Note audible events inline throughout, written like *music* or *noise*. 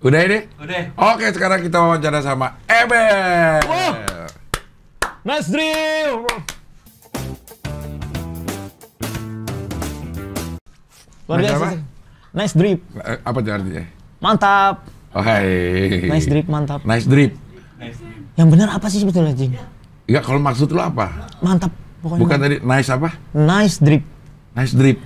Udah ini? Udah. Oke, sekarang kita wawancara sama Ebel. Wow. Mas Dream. Luar Nice biasa apa? sih. Nice drip. Eh, Apa itu artinya? Mantap. Oh, hai. Nice drip, mantap. Nice drip. Yang benar apa sih sebetulnya, Jing? Enggak, kalau maksud lu apa? Mantap. Pokoknya Bukan mantap. tadi nice apa? nice drip. Nice drip.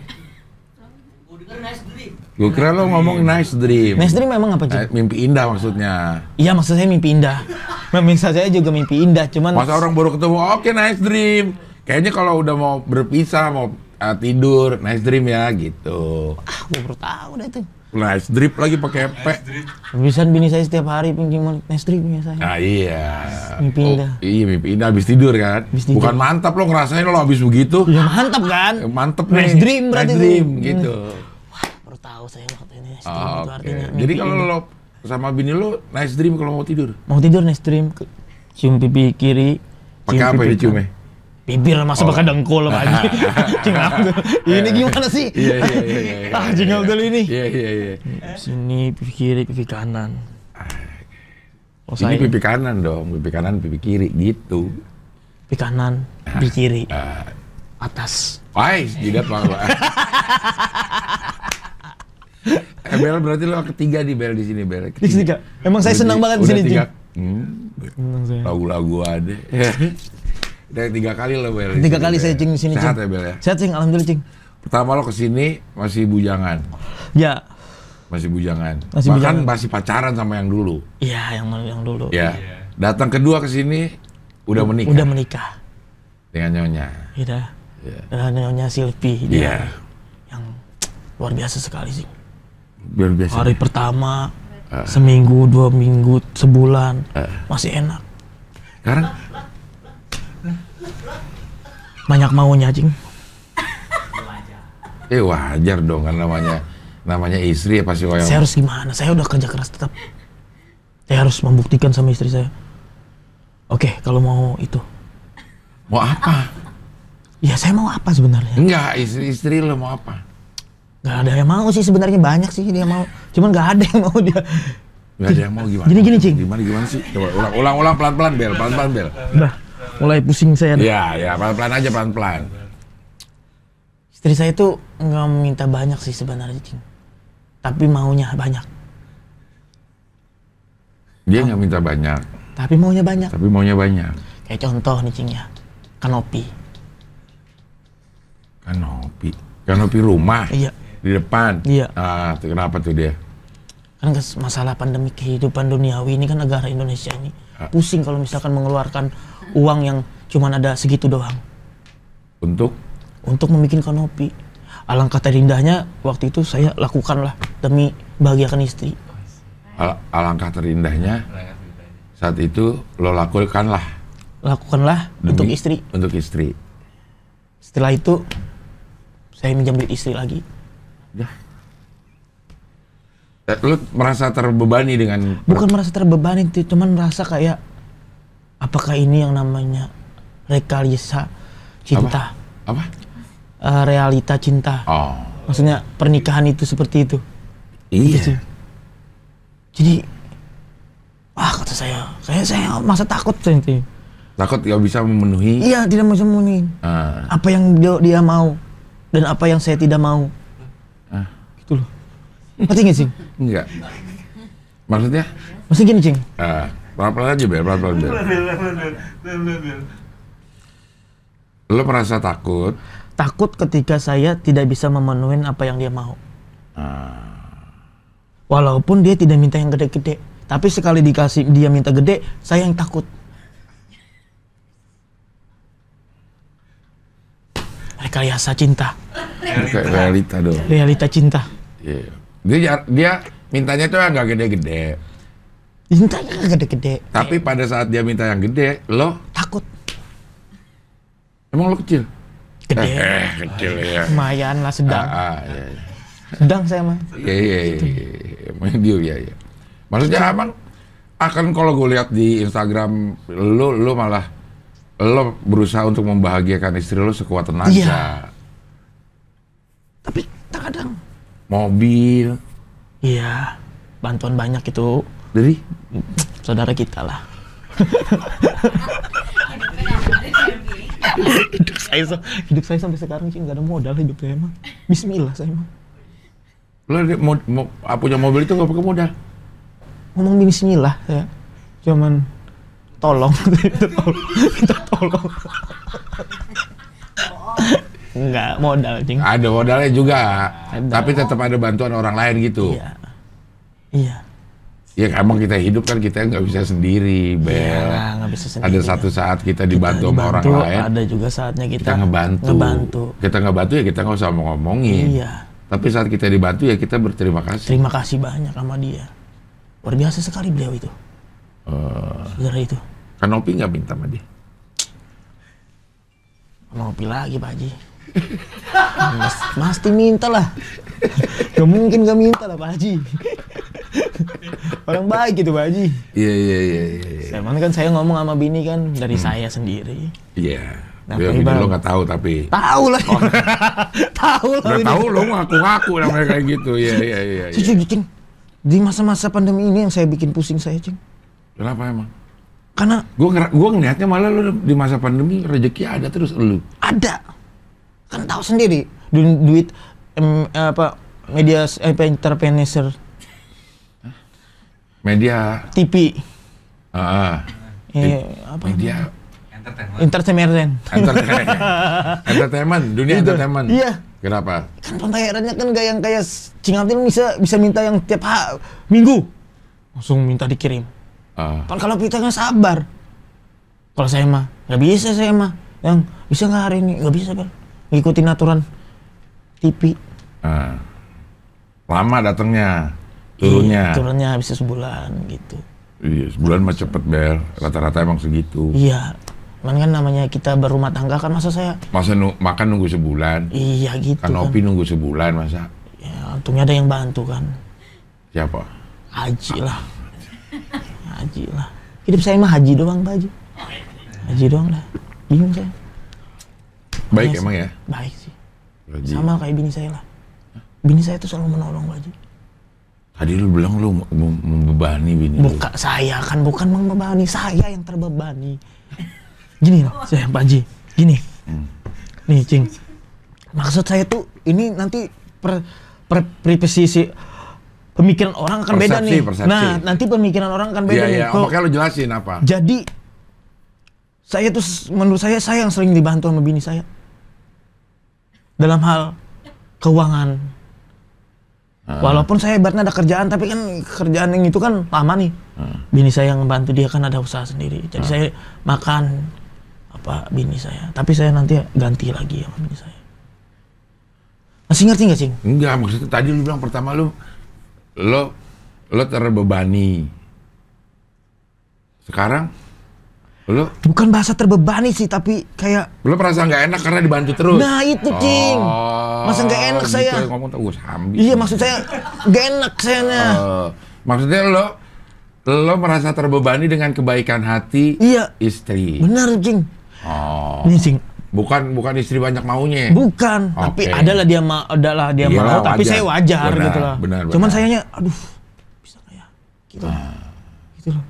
Gue kira lo ngomong nice dream. Nice drip memang apa, Eh, Jing? mimpi indah maksudnya. Iya, maksud saya mimpi indah. *laughs* Memang saya juga mimpi indah, cuman Masa orang baru ketemu, oke nice dream. Kayaknya kalau udah mau berpisah, mau eh, tidur, nice dream ya gitu. ah, gue baru tahu dah itu. Nice drip lagi pakai P. Bisa bini saya setiap hari pinjam nice drip ya saya. Nah iya. Mimpi Oh, indah. iya mimpi indah habis tidur kan. Tidur. Bukan mantap lo ngerasain lo habis begitu. Ya mantap kan? Mantep Nice nih. dream berarti nice dream gitu. Tahu saya waktu ini nice Oh, itu artinya. Jadi kalau lo sama bini lo nice dream kalau mau tidur. mau tidur nice dream cium pipi kiri Pakai apa pipi ya ciumnya? bibir masa pakai dengkul *laughs* *laughs* apa aja Cing Abdul ini gimana sih Iya iya iya. iya, *laughs* ah iya, Cing iya. Abdul ini Iya iya iya. sini pipi kiri pipi kanan oh Ini pipi kanan dong, pipi kanan, pipi kiri gitu. pipi kanan pipi kiri Ah. atas Wah, jidat mau. *laughs* eh, Bel berarti lo ketiga di Bel di sini Bel. di sini Kak. emang saya senang banget di sini Cing tiga. Hmm, lagu-lagu ada. Udah tiga kali lo Bel. di tiga kali saya cing di sini Sehat Cing. ya Bel ya. sehat Cing alhamdulillah Cing Pertama lo ke sini masih bujangan, ya masih bujangan. Masih Bahkan bujangan. masih pacaran sama yang dulu. iya yang yang dulu Ya. Datang kedua ke sini udah menikah udah menikah dengan nyonya. Iya. Iya. Dan nyonya Silvi Iya. yang luar biasa sekali sih. Biar biasa. Hari pertama, seminggu, dua minggu, sebulan, masih enak. Sekarang Banyak maunya, Cing. eh wajar dong kan namanya namanya istri ya pasti yang Saya harus gimana? Saya udah kerja keras tetap. Saya harus membuktikan sama istri saya. Oke, kalau mau itu. mau apa? Ya saya mau apa sebenarnya? Enggak, istri-istri lo mau apa? Gak ada yang mau sih sebenarnya banyak sih dia mau. Cuman gak ada yang mau dia. Gak ada yang mau gimana? Gini, gini, Cing. Gimana gimana sih? Coba ulang ulang ulang pelan pelan bel pelan pelan bel. Udah, mulai pusing saya. Iya ya pelan pelan aja pelan pelan. Istri saya tuh nggak minta banyak sih sebenarnya, Cing. Tapi maunya banyak. Dia nggak minta banyak, Tapi maunya banyak. tapi maunya banyak. Kayak contoh nih Cing ya. Kanopi. Kanopi, kanopi rumah Iya. Di depan. Iya. Ah, kenapa tuh dia? Kan masalah pandemi kehidupan duniawi ini kan negara Indonesia ini Ah. pusing kalau misalkan mengeluarkan uang yang cuman ada segitu doang Untuk untuk membuat kanopi. Alangkah terindahnya waktu itu saya lakukanlah demi bahagiakan istri. al- alangkah terindahnya saat itu lo lakukanlah Lakukanlah demi- untuk istri. Untuk istri. Setelah itu saya minjam duit istri lagi. Ya. Eh, Lo merasa terbebani dengan Bukan merasa terbebani, itu cuman merasa kayak apakah ini yang namanya rekalisa cinta, apa? Eh, realita cinta. Oh, Maksudnya pernikahan itu seperti itu. iya. sih. Jadi, wah kata saya, saya saya masa takut itu. Takut gak bisa memenuhi. Iya tidak bisa memenuhi Ah, apa yang dia, dia mau dan apa yang saya tidak mau. Gitu loh. Ngerti nggak sih? enggak. Maksudnya? Maksudnya gini cing, Ah, pelan-pelan aja, Bel. Pelan-pelan, Bel. Lo merasa takut. takut ketika saya tidak bisa memenuhi apa yang dia mau. Ah, Walaupun dia tidak minta yang gede-gede, tapi sekali dikasih dia minta gede, saya yang takut. Rekayasa cinta, kayak realita dong. realita cinta. Iya. Dia, dia mintanya tuh yang gak gede-gede. Mintanya nggak gede-gede, Tapi pada saat dia minta yang gede, lo takut. emang lo kecil? Gede, Eh, kecil ya. lumayan lah sedang. Ah, ah, iya, iya. Sedang saya mah. Iya iya iya. iya. Medium ya ya. Maksudnya abang akan kalau gue lihat di Instagram lo lo malah lo berusaha untuk membahagiakan istri lo sekuat tenaga. Iya. Tapi terkadang, Mobil, iya, bantuan banyak itu Dari saudara kita lah. hidup saya hidup saya sampai sekarang sih nggak ada modal hidup saya mah. Bismillah saya mah. lo ada mau, mau ah, punya mobil itu nggak pakai modal. Ngomong bismillah saya. Cuman tolong *laughs* minta tolong. Minta tolong. Enggak modal, Cing. Ada modalnya juga, Ada. tapi tetap ada bantuan orang lain gitu. Iya. Iya. Ya emang kita hidup kan kita nggak bisa sendiri, Bel. Iya, nggak bisa sendiri. Ada satu saat kita dibantu sama orang Dibantu, lain, Ada juga saatnya kita, kita ngebantu. ngebantu. Kita ngebantu ya kita nggak usah ngomongin. Iya. Tapi saat kita dibantu ya kita berterima kasih. Terima kasih banyak sama dia. Luar biasa sekali beliau itu. Eh, Saudara itu. kan Opi nggak minta sama dia. Mau lagi Pak Haji. *laughs* Mas, pasti minta lah. Gak mungkin gak minta lah Pak Haji. Orang baik itu Pak Haji. Iya iya iya iya. iya. Cuman kan saya ngomong sama bini kan dari saya sendiri. Iya. Nah, Ya, bini lo nggak tahu tapi. Tahu lah. *laughs* Tahu lah. Bini. tahu lo ngaku-ngaku namanya kayak gitu. Iya iya iya. iya. Cing, Cing. Di masa-masa pandemi ini yang saya bikin pusing saya, Cing. Kenapa emang? Karena Gue gua ngelihatnya malah lo di masa pandemi rezeki ada terus lu. ada kan tahu sendiri du- duit em, apa media apa entrepreneur Media, TV ah, ah. eh, apa media. entertainment. Entertainment, entertainment, dunia entertainment. iya. Kenapa? kan pembayarannya kan gak yang kayak Cingatin bisa bisa minta yang tiap ha, minggu. Langsung minta dikirim. Ah, kalau kita nggak sabar. Kalau saya mah nggak bisa saya mah. Yang bisa nggak hari ini? Nggak bisa kan ngikutin aturan TV ah. Lama datangnya, turunnya. Iya, turunnya bisa sebulan gitu Iya, sebulan mah cepet bel. Rata-rata emang segitu. Iya, cuman kan namanya kita berumah tangga kan masa saya Masa nu- makan nunggu sebulan? iya gitu Kan kan. Nunggu sebulan masa? Ya, untungnya ada yang bantu kan. Siapa? Haji lah. Haji lah. Hidup saya mah haji doang, Pak Haji. Haji doang lah. Bingung saya. Baik Iya, emang ya? Baik sih. Haji. Sama kayak bini saya lah. Bini saya tuh selalu menolong, Pak Haji. Tadi lu bilang lu membebani bini lu. Bukan saya kan bukan membebani, saya yang terbebani. Gini loh, saya Pak Haji. Gini. Nih, Cing. Maksud saya tuh ini nanti per, per, privasi pemikiran orang akan beda Persepsi, nih. persepsi. Nah, nanti pemikiran orang akan beda Iya, nih. iya. Kalau- Makanya lu jelasin apa? jadi saya tuh menurut saya saya yang sering dibantu sama bini saya dalam hal keuangan. Ah. Walaupun saya ibaratnya ada kerjaan, tapi kan kerjaan yang itu kan lama nih. Ah. Bini saya yang bantu dia kan ada usaha sendiri. Jadi saya makan apa bini saya. Tapi saya nanti ganti lagi sama bini saya. Masih ngerti nggak, Cing? Enggak, maksudnya tadi lu bilang pertama lu lo lo terbebani. Sekarang lo Bukan bahasa terbebani sih, tapi kayak lo merasa nggak enak karena dibantu terus. Nah itu Cing Oh, Masa nggak enak gitu saya ya, ngomong tuh sambil. Iya maksud saya Gak enak saya Eh, maksudnya lo lo merasa terbebani dengan kebaikan hati Iya istri. Benar Cing Oh. Nih Cing Bukan bukan istri banyak maunya. Bukan Tapi Oke. adalah dia mau Adalah dia Iyalah, mau Tapi wajar. saya wajar Benar, gitu lah benar, Cuman benar. sayanya Aduh Bisa gak ya Gitu Gitu loh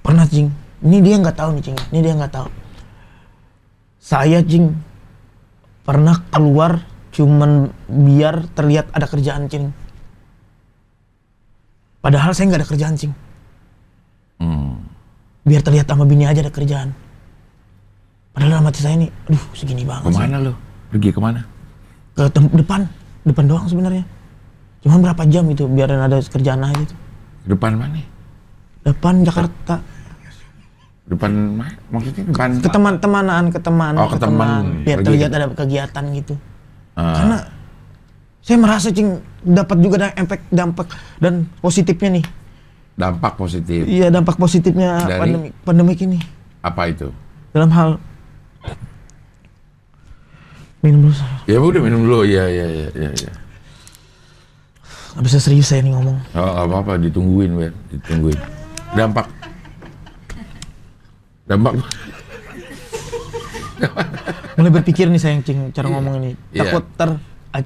Pernah Cing Ini dia nggak tahu nih Cing Ini dia nggak tahu Saya Cing Pernah keluar Cuman biar terlihat ada kerjaan Cing Padahal saya nggak ada kerjaan Cing Hmm. biar terlihat sama bini aja ada kerjaan. Padahal dalam hati saya nih, aduh segini banget. Ke mana lo? Pergi ke mana? Ke depan, depan doang sebenarnya. Cuma berapa jam itu biar ada kerjaan aja tuh. Depan mana? Depan Jakarta, Depan? Maksudnya depan ke teman-temanan, ke teman, Oh, ke teman. biar Pergi terlihat ke- ada kegiatan gitu. Ah. Karena saya merasa cing dapat juga efek dampak dan positifnya nih. dampak positif. Iya dampak positifnya Dari? pandemi pandemik ini Apa itu? dalam hal minum dulu. Ya udah minum dulu. Ya ya ya ya. ya. Bisa serius saya nih ngomong. Oh, apa-apa, ditungguin, Ber. Ditungguin. Dampak. Dampak. mulai berpikir nih sayang cing cara ngomong ini Iya. takut ter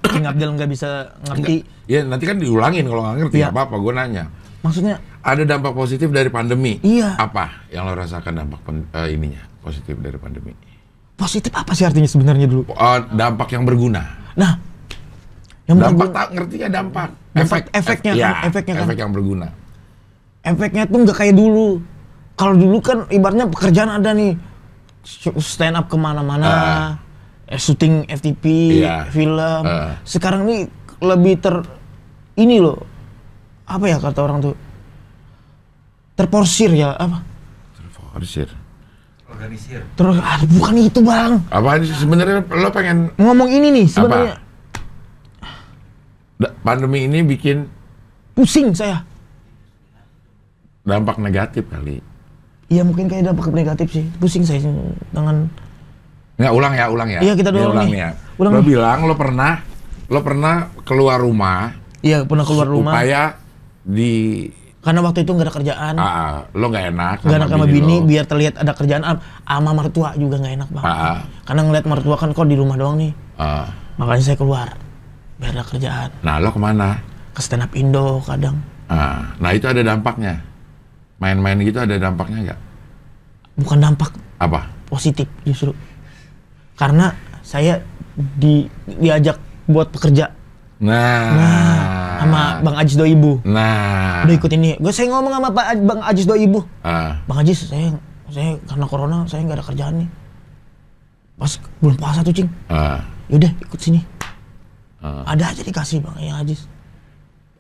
Cing Abdel nggak bisa ngerti Ya nanti kan diulangin kalau nggak ngerti Iya. nggak apa-apa. Gue nanya. Maksudnya Ada dampak positif dari pandemi. Iya. Apa yang lo rasakan dampak pen- eh, ininya positif dari pandemi? positif apa sih artinya sebenarnya dulu? Oh, dampak yang berguna. Nah, yang dampak berguna- tak ngerti ya dampak. Dampak, efeknya ef- kan, ya, efeknya kan. efek yang berguna. efeknya tuh nggak kayak dulu. Kalau dulu kan ibaratnya pekerjaan ada nih, stand up ke mana-mana, eh, syuting FTP, Iya. film. Ah. Sekarang nih lebih ter ini loh, apa ya kata orang tuh, terporsir ya apa? Terforsir. organisir Terus ah, bukan itu bang, Apa sih sebenarnya lo pengen ngomong ini nih sebenarnya pandemi ini bikin pusing saya. dampak negatif kali. Iya mungkin kayak dampak negatif sih, pusing saya dengan Nggak ulang ya, ulang ya. Iya, kita Nih, ulang nih. ya. Ulang lo nih. bilang lo pernah lo pernah keluar rumah Iya pernah keluar rumah supaya di karena waktu itu nggak ada kerjaan. ah, ah, lo nggak enak Gak enak sama bini, lo. biar terlihat ada kerjaan am- sama mertua juga nggak enak banget. Ah, ah. Karena ngeliat mertua kan kok di rumah doang nih, Ah. makanya saya keluar biar ada kerjaan. Nah lo ke mana? Ke stand up Indo kadang. Ah, nah itu ada dampaknya. Main-main gitu ada dampaknya nggak? Bukan dampak Apa? positif justru. Karena saya di diajak buat pekerja Nah, sama Bang Ajis Doibu. Nah, Udah ikut ini. Gue saya ngomong sama Pak Bang Ajis Doibu. ah, Bang Ajis, saya saya karena corona saya nggak ada kerjaan nih. Pas bulan puasa tuh cing. ah, Yaudah ikut sini. ah. Ada aja dikasih Bang yang Ajis.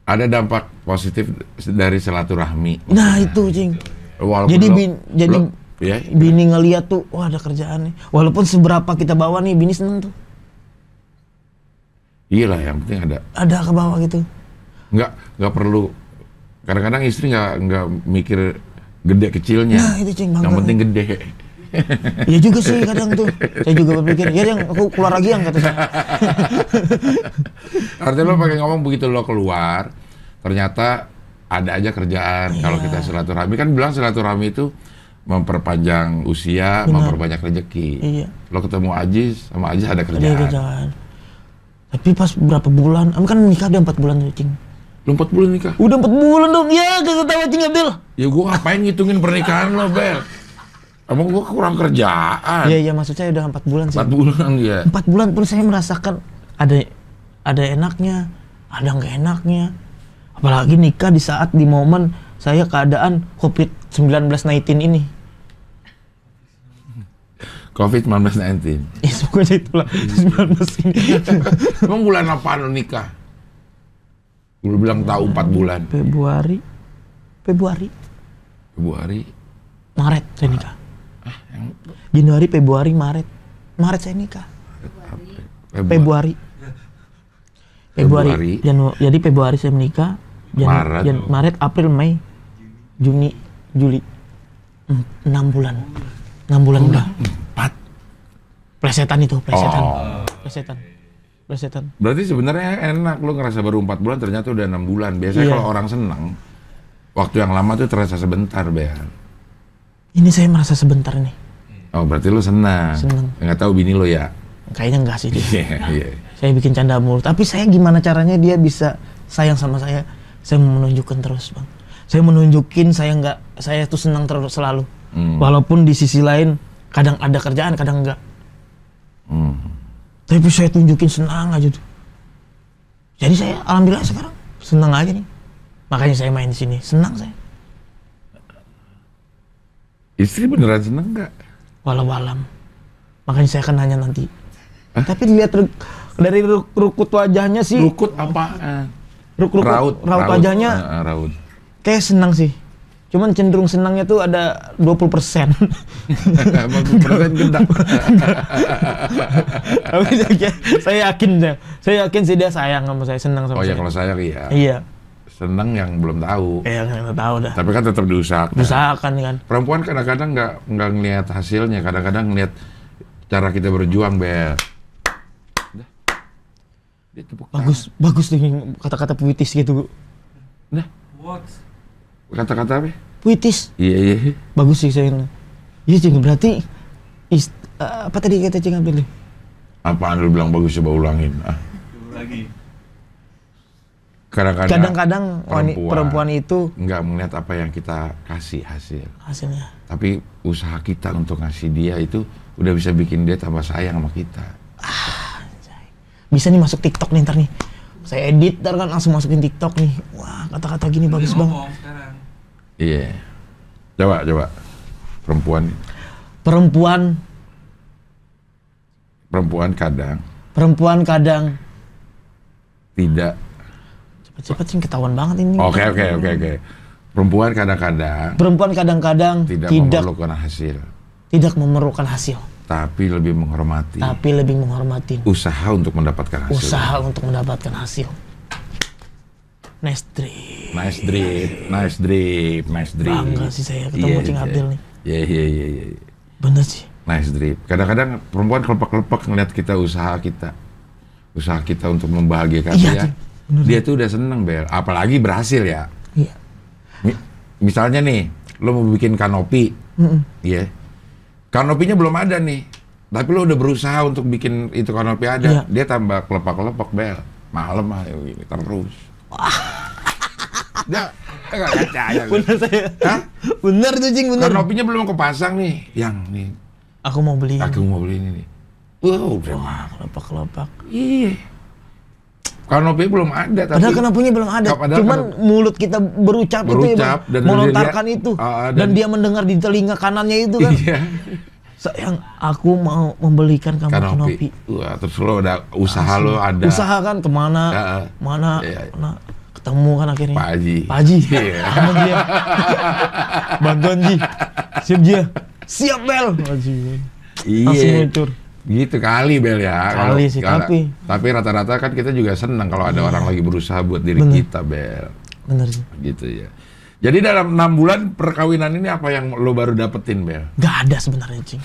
Ada dampak positif dari silaturahmi. Nah itu cing. Walaupun Jadi lo- bin- jadi lo- ya, bini ngeliat tuh, wah ada kerjaan nih. Walaupun seberapa kita bawa nih, bini seneng tuh. iya lah yang penting ada. Ada ke bawah gitu. Nggak nggak perlu. Kadang-kadang istri nggak nggak mikir gede kecilnya. Nah, itu, Cing, Yang penting gede. Iya juga sih kadang tuh. Saya juga berpikir, ya yang aku keluar lagi yang kata saya. *laughs* Artinya lo pakai ngomong begitu lo keluar, ternyata ada aja kerjaan. Kalau Iya. kita silaturahmi kan bilang silaturahmi itu memperpanjang usia, memperbanyak rezeki. Iya. Lo ketemu Ajis, sama Ajis ada Ada kerjaan. kerjaan. Tapi pas berapa bulan, am kan nikah udah 4 bulan tuh, Cing. Lo 4 bulan nikah? Udah 4 bulan dong, ya kagak tahu Cing Abdul. Ya gua ngapain ngitungin pernikahan lo, Bel? Emang gua kurang kerjaan? Iya, iya maksud saya udah 4 bulan sih. 4 bulan ya. Empat bulan pun saya merasakan ada ada enaknya, ada nggak enaknya. Apalagi nikah di saat di momen saya keadaan COVID-19 19 ini. COVID-19. Ya semoga itulah 19 ini. *laughs* Emang bulan lo nikah? Lu bilang tahu 4 bulan. Februari, Februari, Februari. Maret saya nikah. Januari, Februari, Maret, Maret saya nikah. Februari. Februari. Februari. Janu- jadi Februari saya menikah. Janu- Maret. Jan- Maret, April, Mei, Juni, Juli. Hmm, Enam bulan. Enam bulan udah. Empat. Plesetan itu, plesetan. Oh. Plesetan. Plesetan. Berarti sebenarnya enak lo ngerasa baru 4 bulan ternyata udah enam bulan. Biasanya Iya. kalau orang senang waktu yang lama tuh terasa sebentar, Bel. Ini saya merasa sebentar nih. Oh, berarti lo senang. Senang. Nggak tahu bini lo ya. Kayaknya enggak sih dia. Iya, iya. Saya bikin canda mulu. Tapi saya gimana caranya dia bisa sayang sama saya? Saya mau menunjukkan terus, Bang. Saya menunjukin saya nggak, saya tuh senang terus selalu. Hmm. Walaupun di sisi lain kadang ada kerjaan, kadang enggak. Hmm. Tapi saya tunjukin senang aja tuh. Jadi saya alhamdulillah sekarang senang aja nih. Makanya saya main di sini, senang saya. Istri beneran seneng nggak? Walau alam. Makanya saya akan nanya nanti. Tapi dilihat dari ru- rukut wajahnya sih, Rukut apaan? ruk rukut, raut, raut wajahnya Ah, ah, raut. kayak senang sih. Cuman cenderung senangnya tuh ada 20 persen. *laughs* Emang persen gendak. Tapi saya- saya yakin deh. Saya yakin sih dia sayang sama saya, senang sama Oh ya saya. kalau saya iya. Iya. Seneng yang belum tahu. Ya nggak tahu dah. Tapi kan tetap diusahakan. Usahakan kan. Perempuan kadang-kadang nggak nggak ngelihat hasilnya, kadang-kadang ngelihat cara kita berjuang, Bel. Dia tepuk tangan. Bagus, bagus nih kata-kata puitis gitu. Dah. what Kata-kata apa? Puitis. Iya, iya. Bagus sih saya. Iya cing berarti is- eh, apa tadi kata cing Abdul? Apaan lu bilang bagus coba ulangin? Ah. lagi Kadang-kadang Kadang-kadang perempuan. perempuan itu nggak melihat apa yang kita kasih hasil. hasilnya. Tapi usaha kita untuk ngasih dia itu udah bisa bikin dia tambah sayang sama kita. Bisa nih masuk TikTok nih ntar nih. Saya edit ntar kan langsung masukin TikTok nih. Wah kata-kata gini bagus banget. Iya. Coba, coba. Perempuan, Perempuan, perempuan kadang perempuan kadang tidak. Cepet-cepet sih ketahuan banget ini. Oke, oke, oke, oke. Perempuan kadang-kadang Perempuan kadang-kadang tidak, tidak memerlukan hasil, tidak memerlukan hasil, tapi lebih menghormati tapi lebih menghormati usaha untuk mendapatkan hasil. usaha untuk mendapatkan hasil. Nice dream. Nice drip, nice drip, nice drip. Bangga sih saya ketemu Cing Abdel nih. Iya, iya, iya, iya. Bener sih. Nice drip. Kadang-kadang perempuan kelepek-kelepek ngeliat kita usaha kita. Usaha kita untuk membahagiakan Iya, dia. Cing. Dia tuh udah seneng, Bel. Apalagi berhasil ya. Iya. Mi- misalnya nih, lo mau bikin kanopi. Iya. Kanopinya belum ada nih. Tapi lo udah berusaha untuk bikin itu kanopi ada. Iya. Dia tambah kelepek-kelepek, Bel. Malam ayo gini terus. Dia nggak percaya. Bener saya. Hah? Bener tuh Cing, bener. Kanopinya belum kepasang nih. Yang nih, Aku mau beli. aku mau beli ini nih. Wow, udah Wah, kelopak-kelopak. Iya. Kanopi belum ada tapi Padahal kenapunya belum ada. Padahal Cuman kenapa- mulut kita berucap, itu ya, Berucap, dan melontarkan dia- itu. Ah, dan, dan- dia mendengar di telinga kanannya itu kan. Iya. Sayang, aku mau membelikan kamu kanopi. Kanopi. Wah, terus lo udah usaha lo ada. Usaha kan ke mana? Ah. Mana? Iya. mana? Ketemu kan akhirnya. Pak Haji. Pak Haji. Iya. *laughs* Sama dia. *laughs* Bantuan Ji. Siap Ji. ya? Siap Bel. Haji. Langsung Iya. Gitu kali Bel ya. Kali sih, kalau- tapi- tapi rata-rata kan kita juga senang kalau ada orang lagi berusaha buat diri Bener. kita Bel. Bener sih. Gitu ya. Jadi dalam enam bulan perkawinan ini apa yang lo baru dapetin Bel? Gak ada sebenarnya Cing.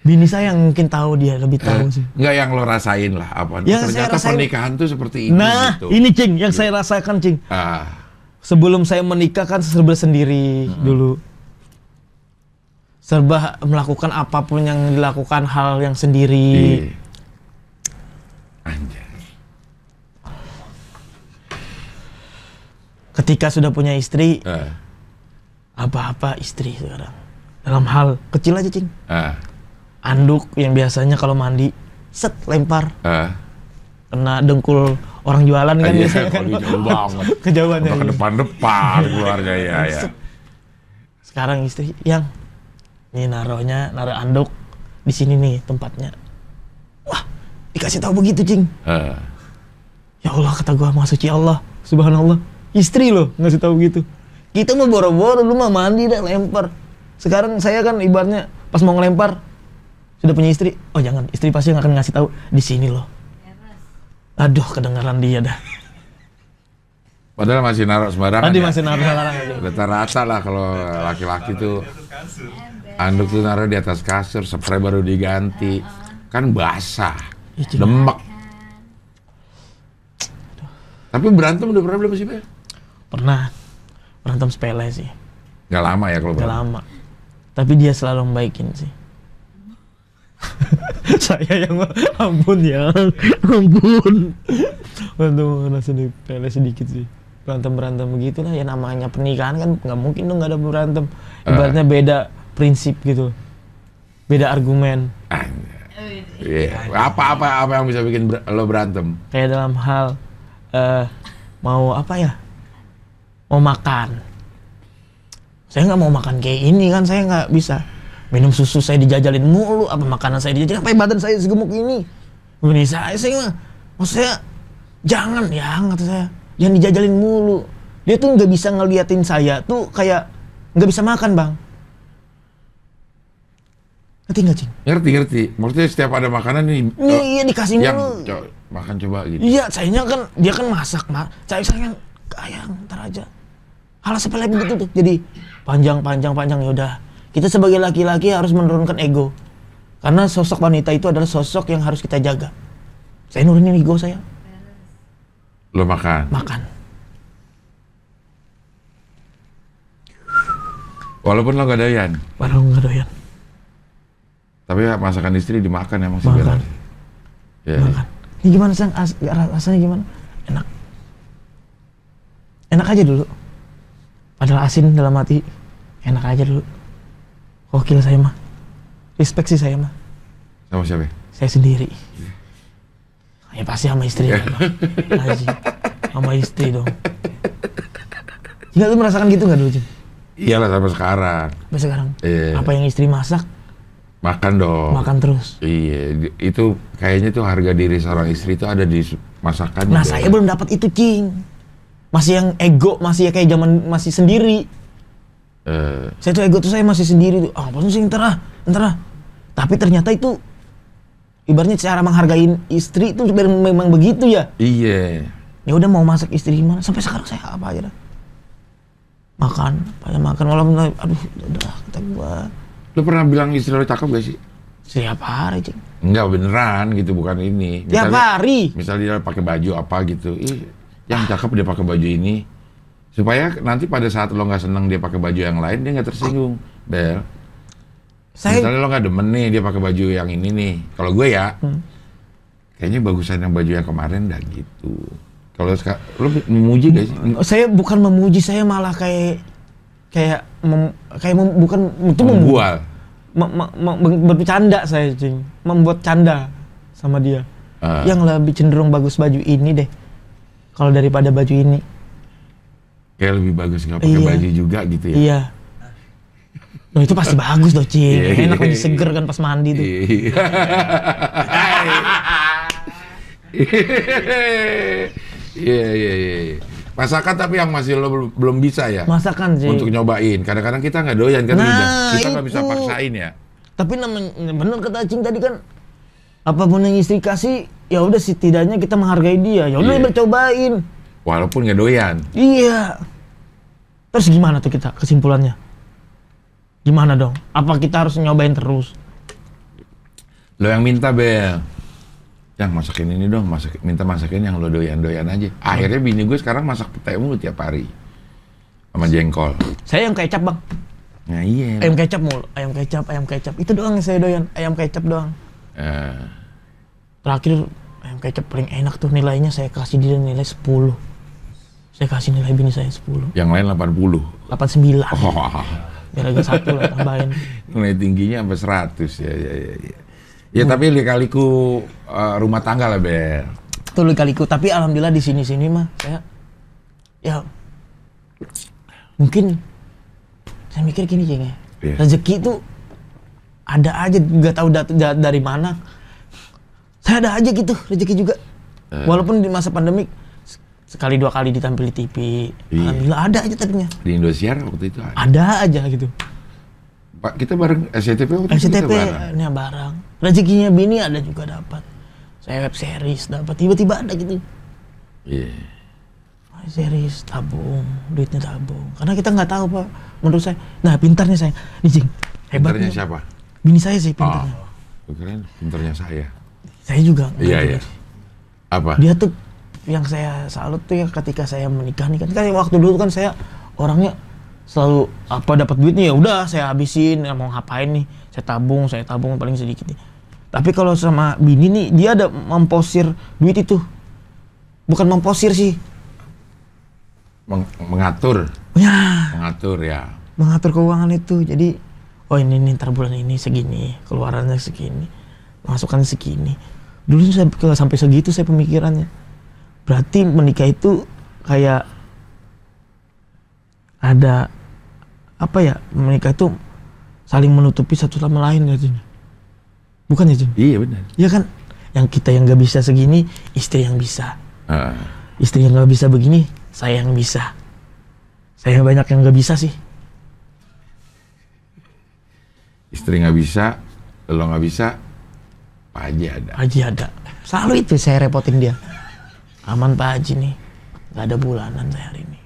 Bini saya yang mungkin tahu dia lebih tahu sih. Enggak yang lo rasain lah apa? Yang saya Ternyata rasain- pernikahan tuh seperti ini Nah, gitu. ini Cing yang saya rasakan Cing. Ah, Sebelum saya menikah kan serba sendiri dulu. Serba melakukan apa pun yang dilakukan hal yang sendiri. iya. Anjay. Ketika sudah punya istri, Ah, apa-apa istri sekarang. Dalam hal kecil aja, Cing. ah, Anduk yang biasanya kalau mandi, set lempar ah. kena dengkul orang jualan kan Iya, biasanya kan. jauh banget. *laughs* Kejauhan ya. Udah ke depan-depan keluarga ya ya. Sekarang istri yang ini naruhnya naruh anduk di sini nih tempatnya. Wah, dikasih tahu begitu, Cing. Ah, Ya Allah kata gua maha suci Allah Subhanallah. Istri loh ngasih tahu gitu. Kita mau boro-boro lu mah mandi dah lempar. Sekarang saya kan ibaratnya Pas mau ngelempar Sudah punya istri. Oh jangan istri pasti akan ngasih tahu Di sini loh. Aduh kedengaran dia dah. Padahal masih naruh sembarangan. Tadi ya. masih naruh sekarang aja Rata-rata lah kalau laki-laki tuh anduk tuh naruh di atas kasur, spray baru diganti. Kan basah, Iya, demek. Tapi berantem udah pernah belum sih, Bel? Pernah. Berantem sepele sih. Gak lama ya kalau Gak berantem. lama. Tapi dia selalu membaikin sih. *laughs* Saya yang ampun ya. Ampun. Berantem rasa pele sedikit sih. Berantem berantem begitulah ya namanya pernikahan kan nggak mungkin dong nggak ada berantem. Ibaratnya beda prinsip gitu. Beda argumen. Anjay. Iya. Apa apa apa yang bisa bikin ber- lo berantem? kayak dalam hal eh mau apa ya? Mau makan. Saya nggak mau makan kayak ini kan saya nggak bisa. Minum susu saya dijajalin mulu apa makanan saya dijajalin apa badan saya segemuk ini? Ini saya saya mah maksud saya jangan ya kata saya. Jangan dijajalin mulu. Dia tuh nggak bisa ngeliatin saya tuh kayak nggak bisa makan bang ngerti nggak cing Ngerti ngerti. Maksudnya setiap ada makanan nih ini oh, iya dikasih yang co- makan coba gitu. Iya, sayangnya kan dia kan masak, mak. Saya saya kan kayak ntar aja. Hal sepele begitu tuh. Jadi panjang panjang panjang ya udah. Kita sebagai laki-laki harus menurunkan ego. Karena sosok wanita itu adalah sosok yang harus kita jaga. Saya nurunin ego saya, Lo makan. makan. Walaupun lo gak doyan. Baru nggak doyan. Tapi ya masakan istri dimakan emang sih Makan. Bel. Iya. Makan. Ini gimana sang? As- rasanya gimana? Enak. Enak aja dulu. Padahal asin dalam hati. Enak aja dulu. Gokil saya mah. Respect sih saya mah. Sama siapa? Saya sendiri. Ya pasti sama istri *laughs* ya, Bang. Haji. Sama istri dong. Enggak lu merasakan gitu nggak dulu, Jin? Iyalah sampai sekarang. Sampai sekarang. Iya. Apa yang istri masak, Makan dong. makan terus. Iya, itu kayaknya tuh harga diri seorang istri itu ada di masakannya. Nah, saya belum dapat itu, Cing. Masih yang ego, masih ya kayak zaman masih sendiri. Eh, Saya tuh ego tuh saya masih sendiri tuh. Ah, apa sih ntar ah, ntar ah. Tapi ternyata itu ibaratnya cara menghargai istri itu memang memang begitu ya. iya. Ya udah mau masak istri gimana? Sampai sekarang saya apa aja dah. Makan, banyak makan walaupun aduh udah kata gua Lu pernah bilang istri lu cakep gak sih? setiap hari, Cing. Enggak beneran gitu, bukan ini. Tiap hari. Misalnya dia pakai baju apa gitu, ih, yang cakep dia pakai baju ini. Supaya nanti pada saat lo nggak seneng dia pakai baju yang lain, dia nggak tersinggung, Bel. Saya Misalnya lo nggak demen nih dia pakai baju yang ini nih. Kalau gue ya, Hmm. kayaknya bagusan yang baju yang kemarin dah gitu. Kalau lo memuji gak sih? saya bukan memuji, saya malah kayak kayak mem- kayak mem- bukan itu membuat Membual. me- me- me- bercanda saya, Cing. Membuat canda sama dia. Ah. Yang lebih cenderung bagus baju ini deh. Kalau daripada baju ini. Kayak lebih bagus nggak pakai Iya. baju juga gitu ya. Iya. Loh itu pasti bagus loh, Cing. Iya, Enak iya, lebih iya. seger kan pas mandi tuh. Iya *laughs* iya iya. Masakan tapi yang masih lo belum- bisa ya Masakan, Cing. untuk nyobain. Kadang-kadang kita nggak doyan kan Nah, lidah. Kita nggak bisa paksain ya. Tapi namanya bener kata Cing tadi kan apa pun yang istri kasih ya udah setidaknya kita menghargai dia. Ya udah Iya. cobain. Walaupun nggak doyan. Iya. Terus gimana tuh kita kesimpulannya? Gimana dong? Apa kita harus nyobain terus? Lo yang minta Bel. Yang masakin ini dong, masak, minta masakin yang lo doyan-doyan aja. Akhirnya bini gue sekarang masak petai mulu tiap hari. Sama jengkol. Saya ayam kecap bang. Nah iya. Ayam kecap mulu. Ayam kecap, ayam kecap. Itu doang yang saya doyan. Ayam kecap doang. Eh, Terakhir ayam kecap paling enak tuh nilainya saya kasih dia nilai 10. Saya kasih nilai bini saya 10. yang lain 80. 89. Oh, Biar agak satu lah tambahin. *laughs* nilai tingginya sampai 100 ya ya ya. Ya, ya tapi lika-liku eh, rumah tangga lah Bel. Betul kaliku. Tapi alhamdulillah di sini-sini mah saya ya mungkin saya mikir gini Cing ya. Iya. Rezeki itu ada aja nggak tahu dat- da- dari mana. Saya ada aja gitu rezeki juga. Eh. Walaupun di masa pandemik sekali dua kali ditampil di TV. Iya. Alhamdulillah ada aja tadinya. Di Indosiar waktu itu ada. Ada aja gitu. Pak, kita bareng SCTV waktu itu kita bareng. nya barang. Rezekinya bini ada juga dapat. Saya web series dapat tiba-tiba ada gitu. Iya. Web series tabung, duitnya tabung. Karena kita nggak tahu pak. Menurut saya, nah pintarnya saya, nih Jing, hebatnya. Siapa? Bini saya sih Oh, pintarnya. gue kirain pinternya saya. Saya juga. Iya, iya. Apa? Dia tuh yang saya salut tuh ya ketika saya menikah nih kan, kan waktu dulu kan saya orangnya selalu apa dapat duitnya ya udah saya habisin mau ngapain nih saya tabung saya tabung paling sedikit nih tapi kalau sama bini nih dia ada memposir duit itu. Bukan memposir sih. Meng- mengatur, ya. Mengatur ya. mengatur keuangan itu. Jadi oh ini nih ntar bulan ini segini keluarannya segini masukannya segini. Dulu saya ke- sampai segitu saya pemikirannya. Berarti menikah itu kayak ada apa ya menikah itu saling menutupi satu sama lain katanya bukan ya? Iya benar. Iya kan yang kita yang nggak bisa segini istri yang bisa Ah, istri yang nggak bisa begini saya yang bisa saya banyak yang nggak bisa sih istri nggak bisa, lo nggak bisa, Pak Haji ada. Haji ada. Selalu itu saya repotin dia. Aman Pak Haji nih. Gak ada bulanan saya hari ini.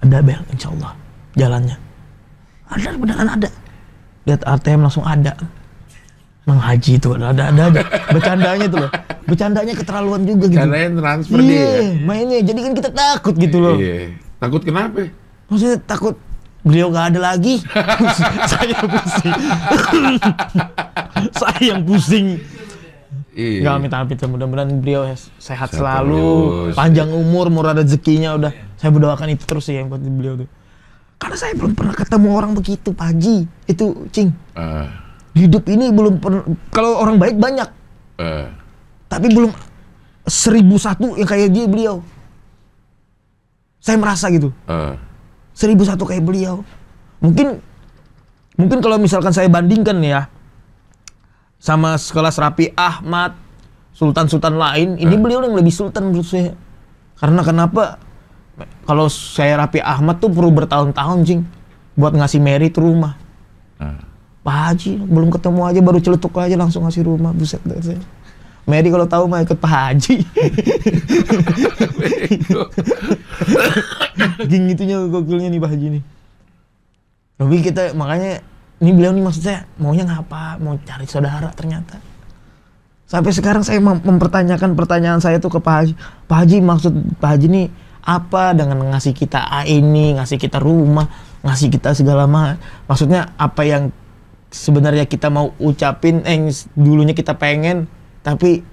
Ada bel, insya Allah. Jalannya. Ada, beneran ada. Lihat ATM langsung ada. Mang Haji itu ada, ada, aja. Bercandanya tuh loh. Bercandanya keterlaluan juga gitu. Karena yang transfer dia. Iya, mainnya. Jadi kan kita takut gitu loh. Iya. Takut kenapa? Maksudnya takut beliau gak ada lagi. *laughs* saya pusing. *laughs* saya yang pusing. Iya. Nggak amit-amit mudah-mudahan beliau sehat, Sehat selalu, terus. panjang umur, murah rezekinya udah. Saya berdoakan itu terus yang buat beliau tuh. Karena saya belum pernah ketemu orang begitu, Pak Haji. Itu, Cing. Di hidup ini belum kalau orang baik banyak, eh, tapi belum seribu satu yang kayak dia beliau. Saya merasa gitu, eh. seribu satu kayak beliau. Mungkin, mungkin kalau misalkan saya bandingkan ya, sama sekelas Rapi Ahmad, sultan-sultan lain, ini beliau yang lebih sultan menurut saya. Karena kenapa? Kalau saya Rapi Ahmad tuh perlu bertahun-tahun, Cing, buat ngasih merit rumah. eh. Pak Haji belum ketemu aja baru celetuk aja langsung ngasih rumah buset saya. Mary kalau tahu mah ikut Pak Haji. *laughs* Ging itunya gokilnya nih Pak Haji nih. Tapi kita makanya ini beliau nih maksud saya maunya ngapa? Mau cari saudara ternyata. Sampai sekarang saya mem- mempertanyakan pertanyaan saya tuh ke Pak Haji. Pak Haji maksud Pak Haji nih apa dengan ngasih kita A ini, ngasih kita rumah, ngasih kita segala macam. Maksudnya apa yang sebenarnya kita mau ucapin, eh yang dulunya kita pengen, tapi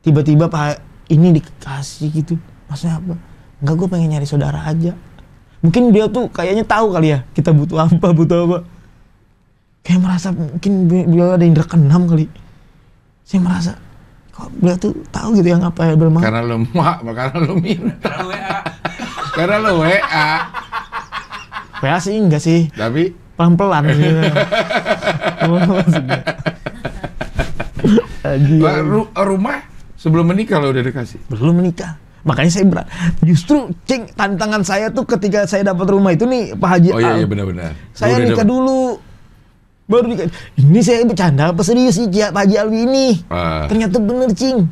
tiba-tiba Pak ini dikasih gitu. Maksudnya apa? Enggak, gue pengen nyari saudara aja. Mungkin dia tuh kayaknya tahu kali ya kita butuh apa, *laughs* butuh apa. Kayak merasa mungkin beliau ada indra keenam kali. Saya merasa kok beliau tuh tahu gitu yang apa ya bermain. Karena lu mak, karena lu minta. Kalau *laughs* WA. Karena lu WA. PA sih enggak sih, Tapi pelan-pelan. *laughs* Oh, ru- rumah sebelum menikah lo udah dikasih. belum menikah. Makanya saya berat. Justru cing tantangan saya tuh ketika saya dapat rumah itu nih Pak Haji Oh iya Al. iya benar-benar. Saya nikah dapet- dulu. Baru nikah. Ini saya bercanda apa serius sih Pak Haji Alwi ini? Ah. Ternyata bener cing.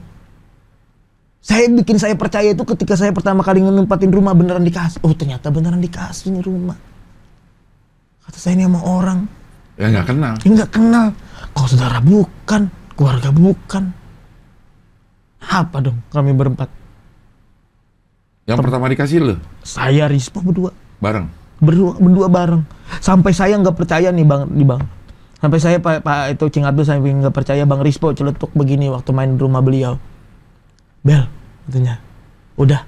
Saya bikin saya percaya itu ketika saya pertama kali ngenempatin rumah beneran dikasih. Oh ternyata beneran dikasih nih rumah. Kata saya ini sama orang. Ya nggak kenal. Ini nggak kenal. Kau saudara bukan, keluarga bukan. Apa dong kami berempat? Yang pertama dikasih lo Saya Rispo berdua. bareng. berdua berdua bareng sampai saya nggak percaya nih bang di bang sampai saya pak pak itu Cing Abdul sampai nggak percaya bang Rispo celetuk begini waktu main di rumah beliau Bel katanya udah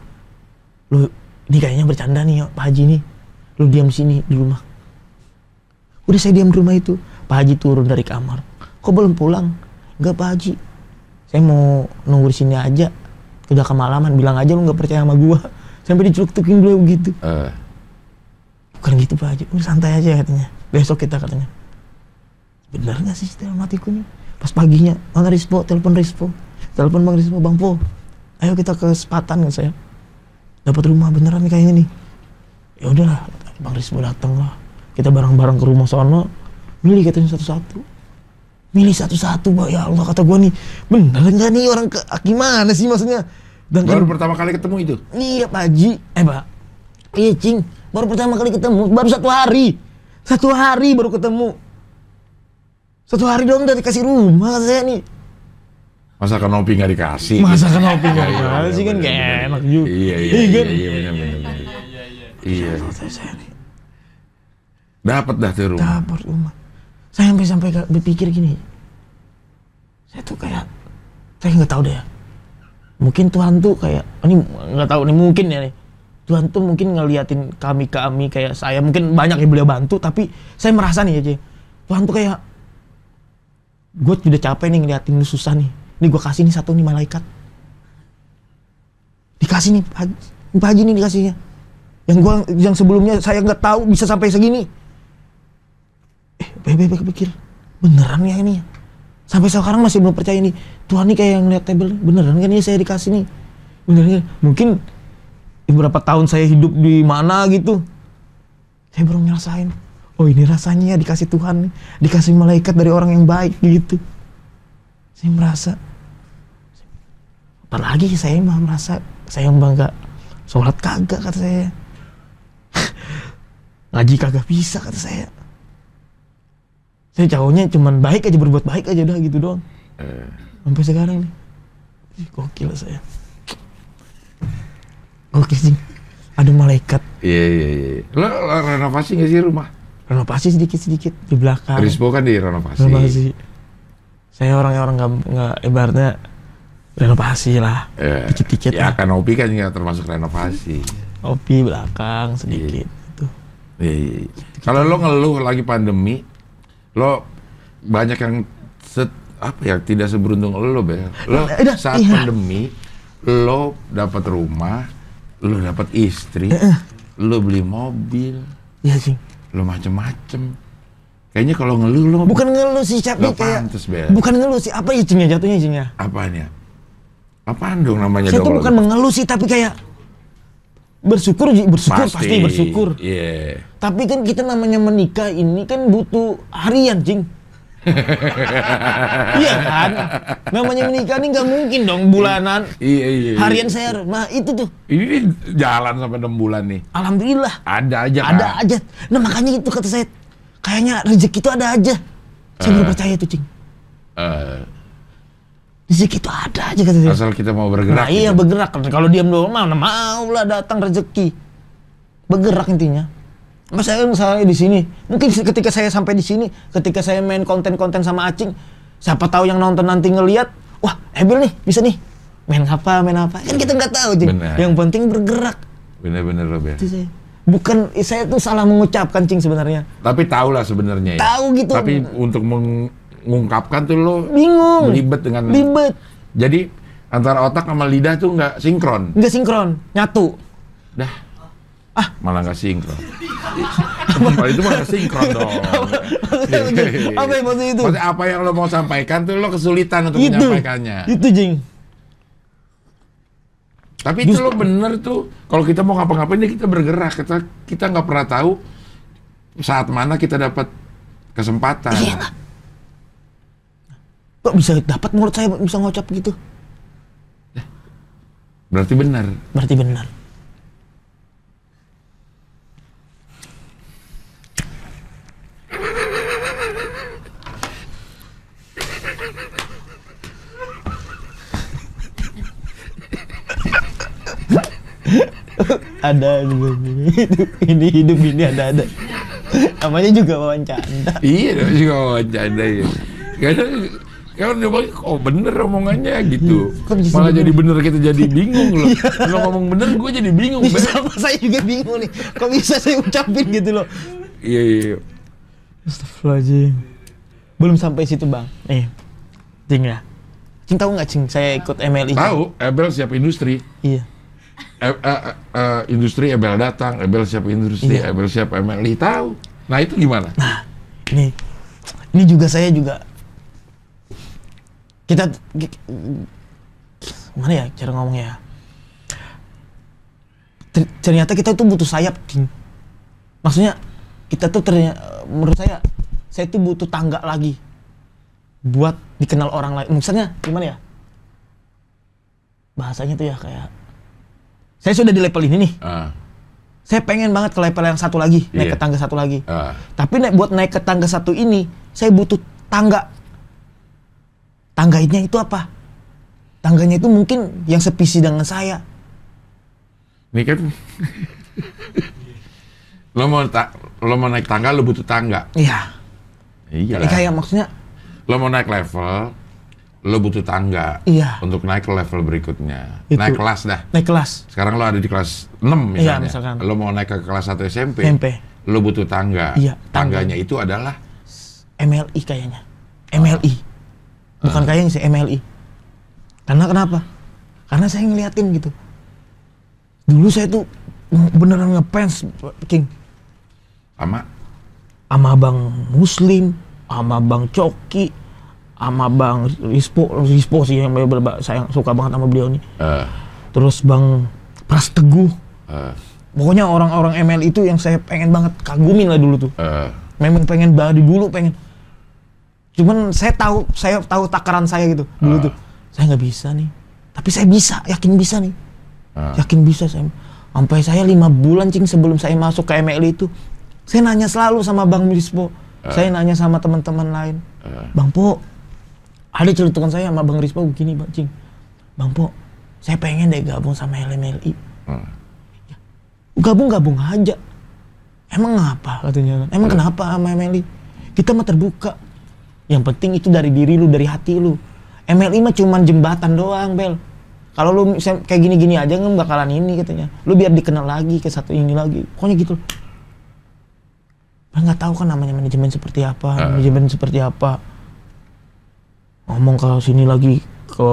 lu ini kayaknya bercanda nih Pak Haji nih lu diam sini di rumah udah saya diam di rumah itu Pak Haji turun dari kamar kok belum pulang nggak Pak Haji saya mau nunggu di sini aja udah kemalaman bilang aja lu nggak percaya sama gua sampai diceluk-celukin beliau begitu Eh, Bukan gitu Pak Haji, udah santai aja katanya. Besok kita katanya. Bener gak sih dalam hatiku nih? Pas paginya, mana Rispo, telepon Rispo. Telepon Bang Rispo, Bang Po. Ayo kita ke Sepatan kan saya. Dapat rumah beneran nih kayaknya nih. Ya udahlah, Bang Rispo datang lah. Kita bareng-bareng ke rumah sono. Milih katanya satu-satu. Milih satu-satu, Pak. Ya Allah, kata gua nih. Bener gak nih orang ke, gimana sih maksudnya? Dan kan baru pertama kali ketemu itu. Iya Pak Haji. Eh Pak. Iya Cing. Baru pertama kali ketemu. Baru satu hari. Satu hari baru ketemu. Satu hari dong udah dikasih rumah kata saya nih. Masa kanopi nggak dikasih? Masa kan opi nggak Iya, iya, dikasih kan gak enak juga. Iya iya Iya iya kan? iya benar benar. benar. Iya. Dapat dah tuh rumah. Dapat rumah. Saya sampai sampai berpikir gini. Saya tuh kayak saya nggak tahu deh ya. Mungkin Tuhan tuh kayak ini nggak tahu nih mungkin ya nih. Tuhan tuh mungkin ngeliatin kami kami kayak saya mungkin banyak yang beliau bantu tapi saya merasa nih aja Tuhan tuh kayak gue udah capek nih ngeliatin lu susah nih. Ini gue kasih nih satu nih malaikat. Dikasih nih Pak Haji nih dikasihnya. Yang gua yang sebelumnya saya nggak tahu bisa sampai segini. Eh, bebe pikir beneran ya ini ya? Sampai sekarang masih belum percaya nih. Tuhan nih kayak yang lihat tabel beneran kan ini saya dikasih nih. Beneran kan? Mungkin beberapa tahun saya hidup di mana gitu. Saya baru ngerasain. Oh ini rasanya ya dikasih Tuhan nih. Dikasih malaikat dari orang yang baik gitu. Saya merasa. Apalagi saya mah merasa saya bangga. Sholat kagak kata saya. *laughs* Ngaji kagak bisa kata saya saya jauhnya cuman baik aja berbuat baik aja udah gitu doang. Eh, sampai sekarang nih. Ih, gokil saya. Gokil sih ada malaikat. Iya iya iya. Lo, lo renovasi nggak sih rumah? renovasi sedikit sedikit di belakang. Rispo kan direnovasi. renovasi. Saya orang yang orang nggak nggak ibaratnya renovasi lah. Eh, dikit-dikit ya lah. kanopi kan nggak termasuk renovasi. kopi belakang sedikit itu Iya, iya, iya. Kalau lo ngeluh lagi pandemi, lo banyak yang set, apa ya tidak seberuntung lo, Bel. Lo Eh, dah, saat iya. pandemi, lo dapat rumah, lo dapat istri, lo beli mobil, ya sih lo macem-macem. Kayaknya kalau ngeluh lo bukan ngeluh sih tapi kayak pantes, Bel. bukan ngeluh sih apa ya cingnya jatuhnya cingnya apaan ya? Apaan dong namanya saya tuh dong? bukan mengeluh sih tapi kayak bersyukur Ji. bersyukur pasti, bersyukur Iya. tapi kan kita namanya menikah ini kan butuh harian cing *laughs* iya kan namanya menikah ini nggak mungkin dong bulanan Iya, iya. iya. harian saya nah itu tuh Ini jalan sampai 6 bulan nih. alhamdulillah Ada aja kan? ada aja nah makanya itu kata saya kayaknya rezeki itu ada aja saya baru percaya tuh cing Eh, rezeki itu ada aja kata saya asal kita mau bergerak. nah iya gitu. bergerak kalau diam doang mana mau lah datang rezeki bergerak intinya Mas saya misalnya di sini mungkin ketika saya sampai di sini ketika saya main konten-konten sama Acing siapa tahu yang nonton nanti ngelihat wah Ebil nih bisa nih main apa main apa kan kita nggak tahu Cing yang penting bergerak Bener-bener lo, Bel. itu saya bukan saya tuh salah mengucapkan Cing sebenarnya Tapi tahu lah sebenarnya ya. Tahu gitu. Tapi untuk mengungkapkan tuh lo bingung ribet dengan ribet Jadi antara otak sama lidah tuh nggak sinkron. nggak sinkron nyatu Dah. Ah, malah nggak sinkron. Kalau itu nggak sinkron dong. *laughs* apa yang maksud itu Maksudnya apa yang lo mau sampaikan tuh lo kesulitan untuk itu menyampaikannya. itu Jing Tapi itu lo bener tuh. Kalau kita mau ngapa-ngapain ya kita bergerak. Kita kita nggak pernah tahu saat mana kita dapat kesempatan. Iya. Kok bisa dapat mulut saya bisa ngocap gitu? Berarti benar. Berarti benar. *laughs* ada hidup ini hidup ini ada ada namanya juga wawancara iya juga wawancara ya. Kadang kan nyoba kok bener omongannya gitu. Kok bisa Malah jadi bener kita jadi bingung loh. *laughs* Lo ngomong bener gue jadi bingung. Nih, Ben. sama saya juga bingung nih kok bisa saya ucapin gitu loh Iya iya. iya. Astagfirullahaladzim belum sampai situ bang nih Cing ya Cing tahu nggak Cing saya ikut MLI Tahu, Ebel siap industri. iya Eh, eh, eh, industri Ebel datang, Ebel siap industri, Iya. Ebel siap MLI tahu. Nah itu gimana? Nah, ini ini juga saya juga kita gi- mana ya cara ngomongnya ya? Ter- Ternyata kita tuh butuh sayap, King. Maksudnya kita tuh ternyata menurut saya saya tuh butuh tangga lagi buat dikenal orang lain. Misalnya gimana ya? Bahasanya tuh ya kayak saya sudah di level ini nih. Ah, Saya pengen banget ke level yang satu lagi, naik Iya. ke tangga satu lagi. ah. Tapi naik, buat naik ke tangga satu ini, saya butuh tangga. Tangganya itu apa? Tangganya itu mungkin yang sepisi dengan saya. Ini kan *laughs* lo mau ta- lo mau naik tangga lo butuh tangga. Iya. Iya. Ini kayak maksudnya, Lo mau naik level, lo butuh tangga. Iya. Untuk naik ke level berikutnya. Itu. Naik kelas dah. naik kelas. Sekarang lo ada di kelas 6 misalnya. Iya, misalkan. Lo mau naik ke kelas 1 SMP. SMP. Lo butuh tangga. Iya, tangga. Tangganya itu adalah MLI kayaknya. MLI. Bukan kayaknya sih, MLI. Karena kenapa? Karena saya ngeliatin gitu. Dulu saya tuh beneran ngefans, King. sama sama Bang Muslim, sama Bang Coki, sama Bang Rispo, Rispo sih yang saya suka banget sama beliau nih. eh Terus Bang Pras Teguh. eh Pokoknya orang-orang ML itu yang saya pengen banget kagumin lah dulu tuh. eh Memang pengen banget dulu pengen. Cuman saya tahu, saya tahu takaran saya gitu dulu Ah. tuh. Saya nggak bisa nih. Tapi saya bisa, yakin bisa nih. Ah. Yakin bisa saya. Sampai saya lima bulan cing sebelum saya masuk ke ML itu, saya nanya selalu sama Bang Rispo. Saya nanya sama teman-teman lain. Bang Po, ada celutukan saya sama Bang Rispo begini, Bang Cing. Bang Po, saya pengen deh gabung sama LMLI. eh. Gabung-gabung aja. Emang ngapa katanya kan? Emang kenapa sama MLI? Kita mah terbuka. Yang penting itu dari diri lu, dari hati lu. MLI mah cuman jembatan doang, Bel. Kalau lu kayak gini-gini aja nggak bakalan ini katanya. Lu biar dikenal lagi ke satu ini lagi. Pokoknya gitu. Bel nggak tahu kan namanya manajemen seperti apa, Ah. manajemen seperti apa. Ngomong ke sini lagi ke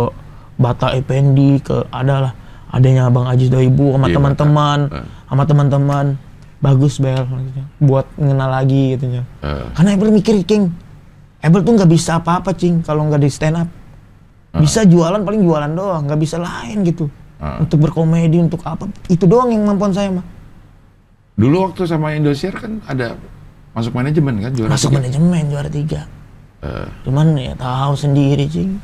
Bata Effendi, ke adalah adanya Abang Aziz Doibu sama Iya, teman-teman. Ah. sama teman-teman. Bagus Bel, buat mengenal lagi gitu Eh, karena Abel mikir, King. Abel tuh nggak bisa apa-apa, Cing, kalau nggak di stand up. Bisa jualan, paling jualan doang. Nggak bisa lain gitu. Ah. Untuk berkomedi, untuk apa. Itu doang yang kemampuan saya, mah. dulu waktu sama Indosiar kan ada masuk manajemen kan juara Masuk tiga. manajemen, juara tiga. Eh, Cuman ya tahu sendiri, Cing.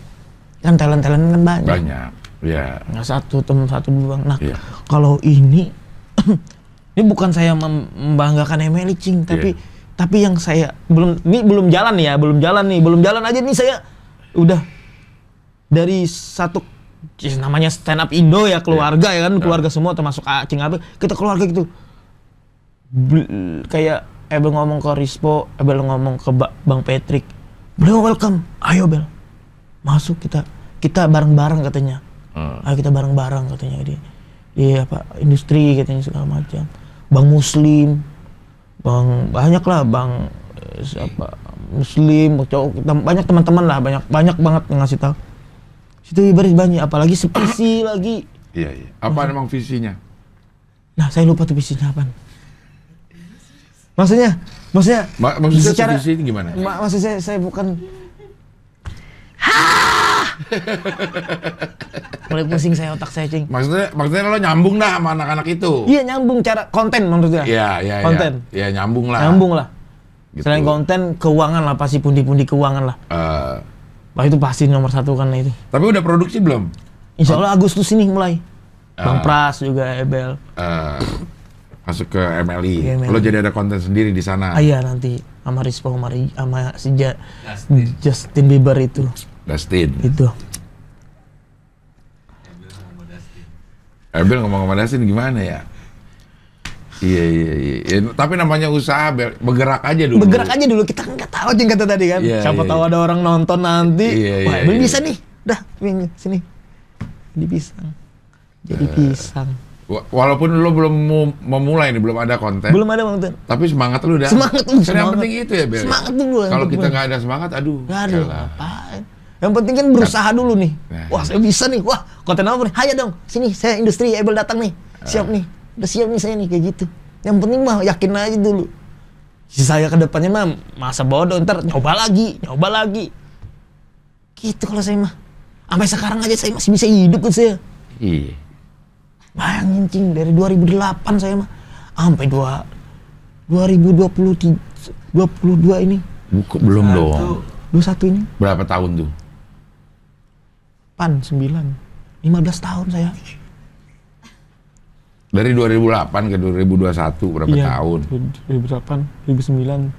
Kan talent-talent kan banyak. banyak. Ya. Nggak satu, temen satu doang. Nah, Iya. kalau ini... *clears throat* ini bukan saya mem- membanggakan Emily, Cing. Tapi... Iya. Tapi yang saya belum ini belum jalan nih ya, belum jalan nih, belum jalan aja nih saya. Udah. Dari satu ya, namanya stand up Indo ya keluarga ya kan keluarga semua termasuk Acing apa kita keluarga gitu. Bel- kayak Ebel ngomong ke Rispo Ebel ngomong ke Ba- Bang Patrick. Beliau welcome. Ayo Bel. Masuk kita. Kita bareng-bareng katanya. Eh, ayo kita bareng-bareng katanya. Di di apa industri katanya segala macam. Bang Muslim Bang banyak lah Bang eh, siapa Muslim cowok kita banyak teman-teman lah banyak banyak banget yang ngasih tahu situ ibarat banyak apalagi sepisi lagi Iya, iya. Apa emang visinya? nah saya lupa tuh visinya apa maksudnya maksudnya Ma- maksudnya secara visi ini gimana? ma- maksud saya saya bukan *laughs* mulai pusing saya otak saya cing Maksudnya maksudnya lo nyambung dah sama anak-anak itu. iya nyambung cara konten maksudnya Iya, iya, iya. Konten. Iya, nyambung lah. nyambung lah Gitu. selain konten keuangan lah pasti pundi-pundi keuangan lah Eh, Wah itu pasti nomor satu kan itu tapi udah produksi belum? Insya Allah Agustus ini mulai Bang Ah. Pras juga Ebel Eh, masuk ke MLI. MLI. Lo jadi ada konten sendiri di sana. ah, iya nanti sama Rispo sama, sama si Ja- Justin Bieber itu Dustin. itu Abel ngomong sama Dustin gimana ya? Iya, iya, iya. Ya, Tapi namanya usaha, Bel. bergerak aja dulu. bergerak aja dulu kita kan nggak tahu yang kata tadi kan Iya, siapa iya, tahu iya. ada orang nonton nanti Iya, wah iya, Ebel iya. bisa nih dah ini sini jadi pisang jadi Eh. pisang Wa- Walaupun lo belum mu- memulai nih, belum ada konten. belum ada Tun Tapi semangat lu udah. Semangat lu, Kan yang semangat. penting itu ya, Bel. Semangat dulu Kalau kita nggak ada semangat, aduh. Gak ada elah. Yang penting kan berusaha dulu nih. Nah. Wah saya bisa nih. Wah konten apa nih? Hayo dong. Sini saya industri Abel datang nih. Siap Ah. nih. Udah siap nih saya nih kayak gitu. Yang penting mah yakin aja dulu. Si saya ke depannya mah masa bodoh ntar nyoba lagi, nyoba lagi. Gitu kalau saya mah. Sampai sekarang aja saya masih bisa hidup kan saya. Iya. Bayangin cing dari 2008 saya mah sampai dua 2023 22 ini Buku, belum dong. 21 ini Berapa tahun tuh? Pan 9 15 tahun saya Dari 2008 ke 2021 berapa Iya, tahun? 2008 2009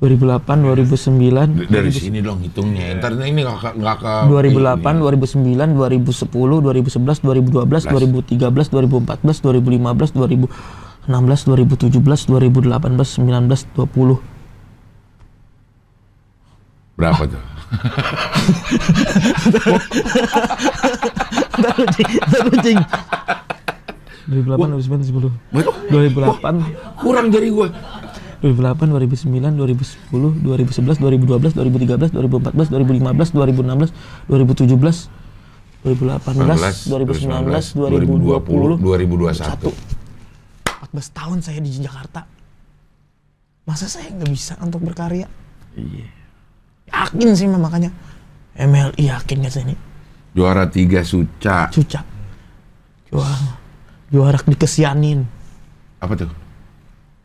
2008 2009 Dari sini dong hitungnya. Ntar ini nggak nggak ke 2008 ini. 2009 2010 2011 2012 2013 2014 2015 2016 2017 2018 19 20 Berapa tuh? Ntar kucing, ntar kucing. 2008 2009 2010 2008 Kurang dari gue. 2008, 2009, 2010, 2011, 2012, 2013, 2014, 2015, 2016, 2017, 2018, 2019, 2020, 2021. 14 tahun saya di Jakarta. Masa saya nggak bisa untuk berkarya? Iya. Yakin sih mah makanya. MLI yakin gak sih ini? Juara tiga Suca. Cucak. Juara. Juara dikesianin. Apa tuh?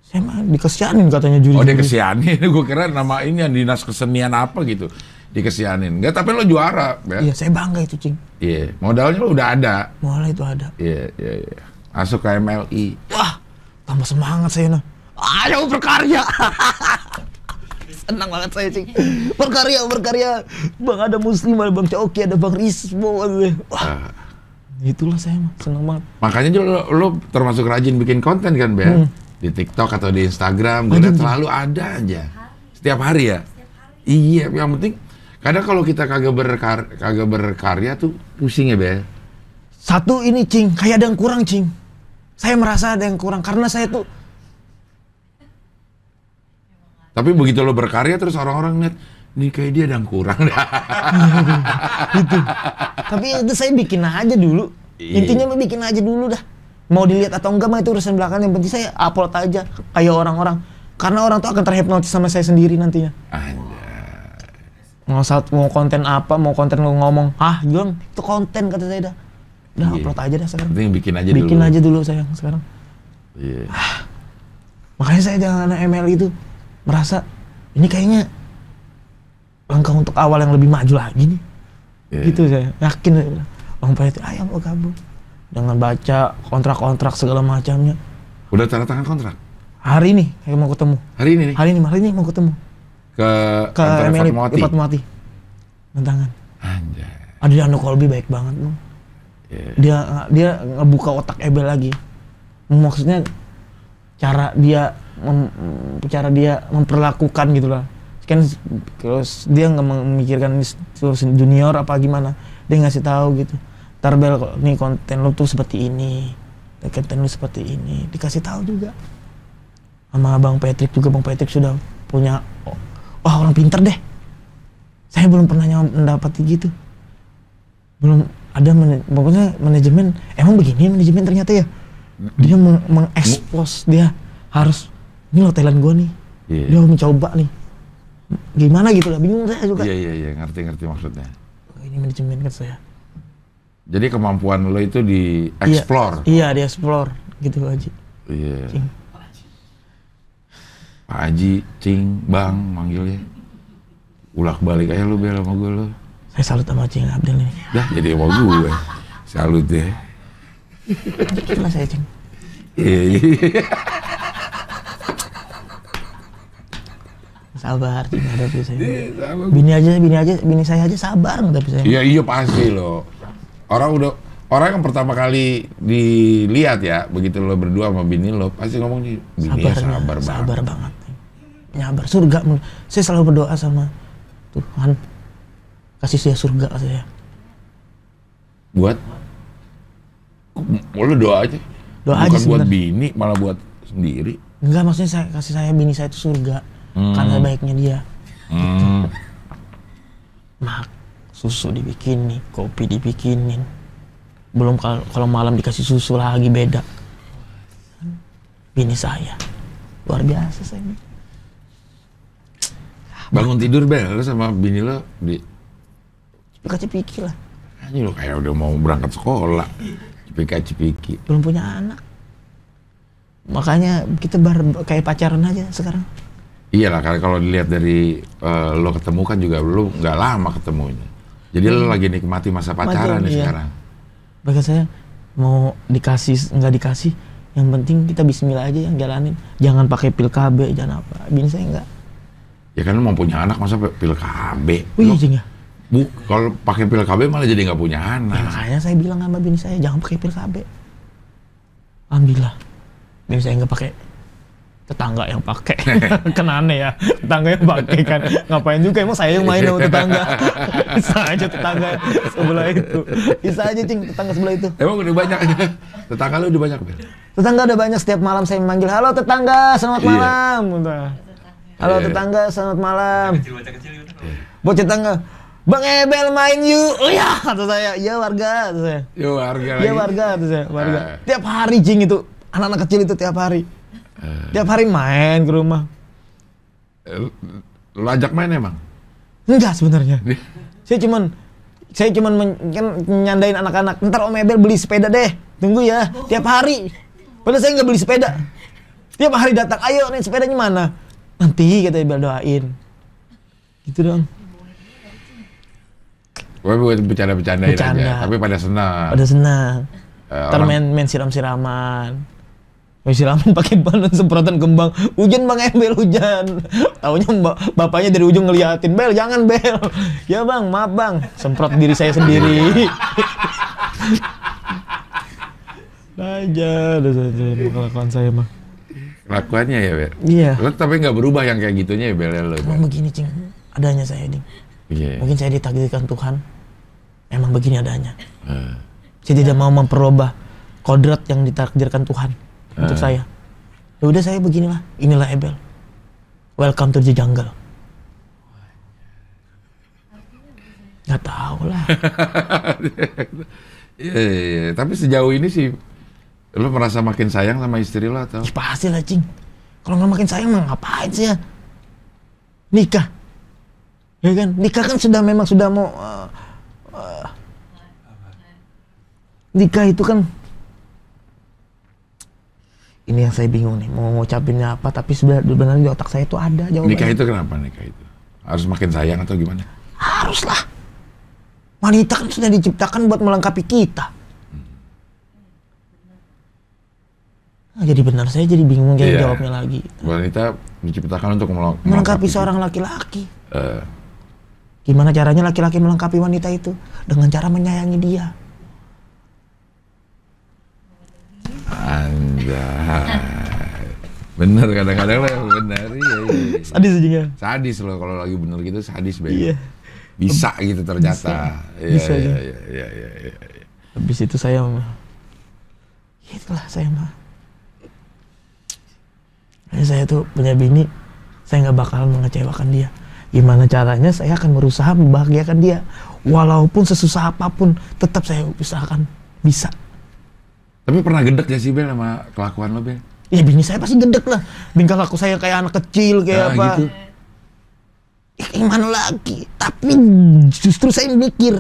Saya mah dikesianin katanya juri. Oh dia kesianin. *laughs* gue kira nama ini yang dinas kesenian apa gitu. Dikesianin. Enggak, tapi lo juara. Ya? Iya, saya bangga itu, Cing. Iya. Modalnya lo udah ada. Mulai itu ada. Iya, iya, iya. Masuk ke MLI. Wah, tambah semangat saya nah. Ayo berkarya. *laughs* Senang banget saya cing. Berkarya, berkarya. Bang ada Muslim, ada Bang Coki, ada Bang Rismo. Wah, Ah. itulah saya mah senang banget. Makanya juga lo, lo termasuk rajin bikin konten kan, Bel? Hmm. Di TikTok atau di Instagram, gue liat selalu ada aja. Setiap hari ya? Iya, yang penting kadang kalau kita kagak berkar kagak berkarya tuh pusing ya, Bel. Satu ini cing, kayak ada yang kurang cing. Saya merasa ada yang kurang karena saya tuh Tapi begitu lo berkarya terus orang-orang lihat nih kayak dia ada yang kurang. *laughs* Tapi itu saya bikin aja dulu. Iya. Intinya mah bikin aja dulu dah. Mau dilihat atau enggak mah itu urusan belakangan. Yang penting saya upload aja kayak orang-orang. Karena orang tuh akan terhipnotis sama saya sendiri nantinya. Anjay. Mau saat mau konten apa, mau konten lo ngomong, ah Jong, itu konten kata saya dah. Udah Iya. upload aja dah sekarang. Penting bikin aja Bikin dulu. aja dulu sayang sekarang. Iya. Makanya saya jangan ML itu merasa ini kayaknya langkah untuk awal yang lebih maju lagi nih. Iya. Gitu saya yakin saya bilang. Bang Payet, ayo mau gabung. Dengan baca kontrak-kontrak segala macamnya. Udah tanda tangan kontrak. Hari ini saya mau ketemu. Hari ini nih Hari ini, hari ini mau ketemu. ke Ke ML Fatmawati. Fatmawati. Tangan. Anjay. Ada Ando Kolbi baik banget bang. Iya. Dia dia ngebuka otak Ebel lagi. Maksudnya cara dia mem- cara dia memperlakukan gitu lah. Kan terus dia nggak memikirkan terus junior apa gimana. Dia ngasih tahu gitu. Ntar Bel kok nih konten lu tuh seperti ini. Konten lu seperti ini. Dikasih tahu juga. Sama Bang Patrick juga Bang Patrick sudah punya oh, wah orang pinter deh. Saya belum pernah mendapati gitu belum ada mana- pokoknya manajemen emang begini manajemen ternyata ya dia meng- mengekspos dia harus ini loh talent gue nih Iya. dia mau mencoba nih gimana gitu lah bingung saya juga Iya iya iya ngerti ngerti maksudnya. Oh, ini manajemen kan saya Jadi kemampuan lo itu di explore. iya, iya di explore gitu aja Iya. Cing. Pak Haji, Cing, Bang manggilnya. Ulak balik aja lu bel sama gue lo. saya salut sama Cing Abdel ini Dah jadi sama gue. Salut deh. itulah saya Cing Iya. Sabar. Cing hadapi saya. Sama bini aja bini aja bini saya aja sabar tapi saya Iya iya pasti lo. Orang udah orang yang pertama kali dilihat ya begitu lo berdua sama bini lo pasti ngomong nih bini ya sabar sabar banget. sabar banget. Nyabar surga saya selalu berdoa sama Tuhan. Kasih saya surga saya. Buat lo doa aja. Doa Bukan aja buat bini malah buat sendiri. enggak maksudnya saya kasih saya bini saya itu surga karena baiknya dia. Hmm. mak susu dibikinin kopi dibikinin. Belum kalau kalau malam dikasih susu lagi beda. Bini saya. Luar biasa saya Bangun tidur bel lo sama bini lo di cipika-cipiki lah. Anjir lo kayak udah mau berangkat sekolah. Cipika cipiki. belum punya anak. Makanya kita bar kayak pacaran aja sekarang Iya lah karena kalau dilihat dari eh, lo ketemu kan juga lo nggak lama ketemunya. Jadi lo lagi nikmati masa pacaran nih iya. sekarang. Bahkan saya mau dikasih nggak dikasih yang penting kita Bismillah aja yang jalanin jangan pakai pil KB jangan apa bini saya enggak Ya kan lo mau punya anak masa pil KB. oh iya ya Bu, kalau pakai pil KB malah jadi nggak punya Ya, anak. makanya saya bilang sama bini saya jangan pakai pil KB. Alhamdulillah. Bini saya nggak pakai. Tetangga yang pakai. *laughs* kan aneh ya. Tetangga yang pakai kan. Ngapain juga emang saya yang main sama tetangga. *laughs* Bisa aja tetangga sebelah itu. Bisa aja cing tetangga sebelah itu. Emang udah banyak tetangga lo udah banyak bel. Tetangga udah banyak setiap malam saya memanggil, halo tetangga, selamat Iya. malam. Udah. Halo Iya. tetangga, selamat malam. kecil bocah kecil Bocah tetangga, Bang Ebel main yuk. Oh ya, kata saya. Iya warga, kata saya. Yo harga Dia lagi. warga tuh saya, warga. Eh. Tiap hari jing itu, anak-anak kecil itu tiap hari. Tiap hari main ke rumah. Eh, Lo ajak main emang? Enggak sebenarnya. Saya cuman saya cuman men- kan nyandain anak-anak. Ntar Om Ebel beli sepeda deh. Tunggu ya, tiap hari. Padahal saya nggak beli sepeda. Tiap hari datang, ayo nih sepedanya mana? Nanti kata Ebel doain. Gitu dong. Gue buat bercanda-bercandain Bercanda. aja, tapi pada senang. Pada senang. Eh, Ntar main, main siram-siraman. Main siraman *laughs* pakai bahan semprotan kembang. Hujan bang Embel hujan. Taunya mbak, bapaknya dari ujung ngeliatin. Bel jangan Bel. *laughs* Ya bang maaf bang. Semprot diri saya sendiri. *laughs* aja. Ada kelakuan saya mah. kelakuannya ya, Bel. Iya. Lo tapi nggak berubah yang kayak gitunya ya, Bel, ya, lo. Emang begini cing, adanya saya ding. Iya. Mungkin saya ditakdirkan Tuhan, emang begini adanya. Eh, Saya tidak mau memperubah kodrat yang ditakdirkan Tuhan untuk Eh. saya. Ya udah saya beginilah, inilah Ebel. Welcome to the jungle. Gak tau lah. *laughs* Iya, iya, iya. Tapi sejauh ini sih, lo merasa makin sayang sama istri lo atau? Ih, Pasti lah cing. Kalau nggak makin sayang mah ngapain sih ya? Nikah. Ya kan? Nikah kan sudah memang sudah mau eh, eh, nikah itu kan ini yang saya bingung nih mau ngucapinnya apa tapi sebenarnya di otak saya itu ada jawabannya. Nikah itu kenapa nikah itu? Harus makin sayang atau gimana? haruslah. Wanita kan sudah diciptakan buat melengkapi kita. Nah, jadi benar saya jadi bingung jadi Iya. jawabnya lagi. Wanita diciptakan untuk meleng- Melengkapi seorang laki-laki. Eh, Gimana caranya laki-laki melengkapi wanita itu? Dengan cara menyayangi dia. Anjay. Bener kadang-kadang lah bener iya, iya. Sadis aja ya. Sadis lo kalau lagi bener gitu sadis Bel. Iya. Bisa gitu ternyata. Iya, Bisa, iya, iya. iya, iya, iya, iya, iya. Habis itu saya mah. Itulah saya mah. Saya tuh punya bini, saya nggak bakalan mengecewakan dia. Gimana caranya saya akan berusaha membahagiakan dia. Walaupun sesusah apa pun, tetap saya usahakan bisa. Tapi pernah gedek ya sih Bel sama kelakuan lo Bel? Ya bini saya pasti gedek lah. Tingkah laku saya kayak anak kecil kayak Ah, apa. gitu. Ya, gimana lagi? Tapi justru saya mikir,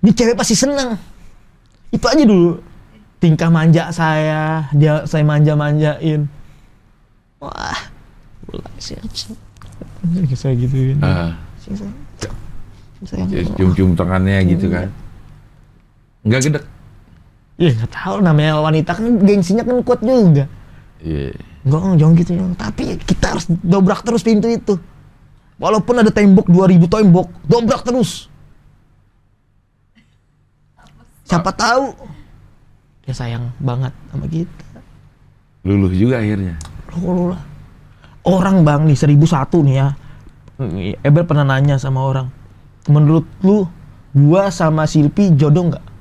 ini cewek pasti seneng. Itu aja dulu. Tingkah manja saya, dia saya manja-manjain. Wah, mulai sih. Saya gituin. Ah, Saya, saya, ya, cium-cium tangannya gitu kan. Enggak gedek. Ya nggak tahu namanya wanita kan gengsinya kan kuat juga. Iya. Enggak, enggak, jangan gitu ya. Tapi kita harus dobrak terus pintu itu. Walaupun ada tembok 2000 tembok, dobrak terus. Siapa tahu dia sayang banget sama kita. Luluh juga akhirnya. Loh, lah. Orang bang nih 1001 nih ya. Ebel pernah nanya sama orang. Menurut lu gua sama Silpi jodoh nggak?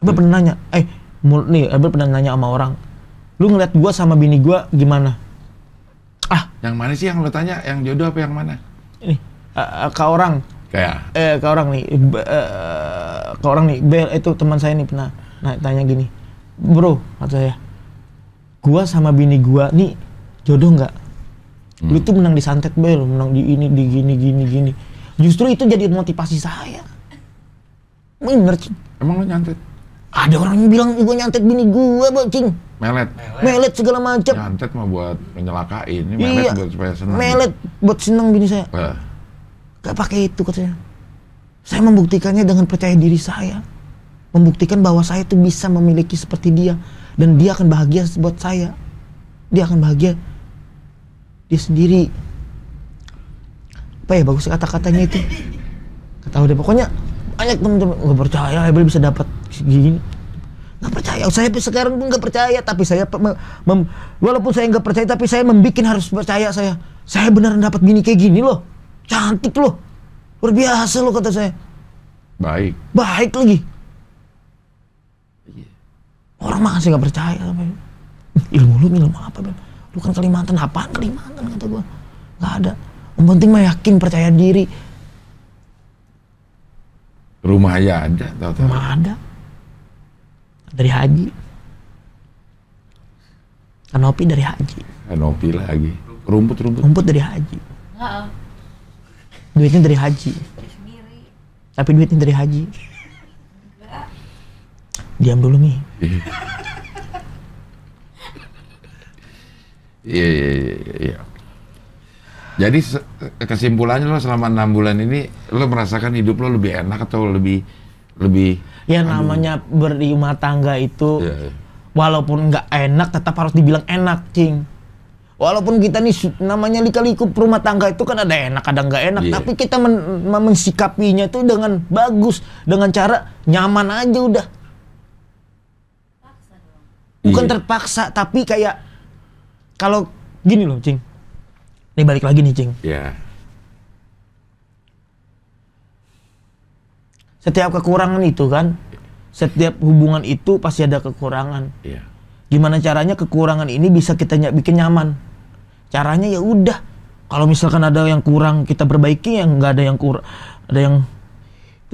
Ebel pernah nanya. Eh, mul- nih Ebel pernah nanya sama orang. Lu ngeliat gua sama bini gua gimana? Ah, Yang mana sih yang lo tanya? Yang jodoh apa yang mana? ini eh, eh, ke orang Kayak eh ke orang nih eh, ke orang nih Bel itu teman saya nih pernah nah, tanya gini bro kata saya gua sama bini gua nih jodoh nggak lu tuh menang di santet Bel menang di ini di gini gini gini justru itu jadi motivasi saya bener emang lo nyantet? Ada orang yang bilang gua nyantet bini gua bang cing Melet. melet segala macam Nyantet mah buat menyelakain. Ini melet iya buat supaya senang. melet buat seneng bini saya Eh, Gak pakai itu katanya. Saya membuktikannya dengan percaya diri saya. Membuktikan bahwa saya itu bisa memiliki seperti dia. Dan dia akan bahagia buat saya. Dia akan bahagia. Dia sendiri. Apa ya bagus kata-katanya itu. Tahu deh. Pokoknya banyak temen-temen nggak percaya Hebel bisa dapat gini. Nggak percaya. Saya sekarang pun nggak percaya. Tapi saya mem- walaupun saya nggak percaya, tapi saya membikin harus percaya saya. Saya beneran dapat bini kayak gini loh. Cantik loh. Luar biasa loh kata saya. baik. Baik lagi. Orang masih nggak percaya sama. *laughs* Ilmu lu ilmu apa, Beb? Lu kan Kalimantan, apaan Kalimantan kata gua. Nggak ada. Yang penting mah yakin percaya diri. Rumah aja ada, tahu-tahu. Nggak ada. Dari haji. Kanopi dari haji. Kanopi lagi. Rumput-rumput. Rumput dari haji. Heeh, Duitnya dari haji. Tapi duitnya dari haji. Diam dulu nih. Iya. Iya, iya, iya, iya. Jadi kesimpulannya lo selama enam bulan ini lo merasakan hidup lo lebih enak atau lebih lebih Ya namanya berumah tangga itu Iya, iya. walaupun nggak enak tetap harus dibilang enak, cing. Walaupun kita nih namanya lika-liku rumah tangga itu kan ada enak, ada nggak enak, Iya. tapi kita men- men- mensikapinya itu dengan bagus, dengan cara nyaman aja udah. Bukan Iya. terpaksa, tapi kayak kalau gini loh, Cing. Ini balik lagi nih, Cing. Ya. Setiap kekurangan itu kan, setiap hubungan itu pasti ada kekurangan. Iya. Gimana caranya kekurangan ini bisa kita ny- bikin nyaman? Caranya ya udah. Kalau misalkan ada yang kurang kita perbaiki, yang nggak ada yang kurang, ada yang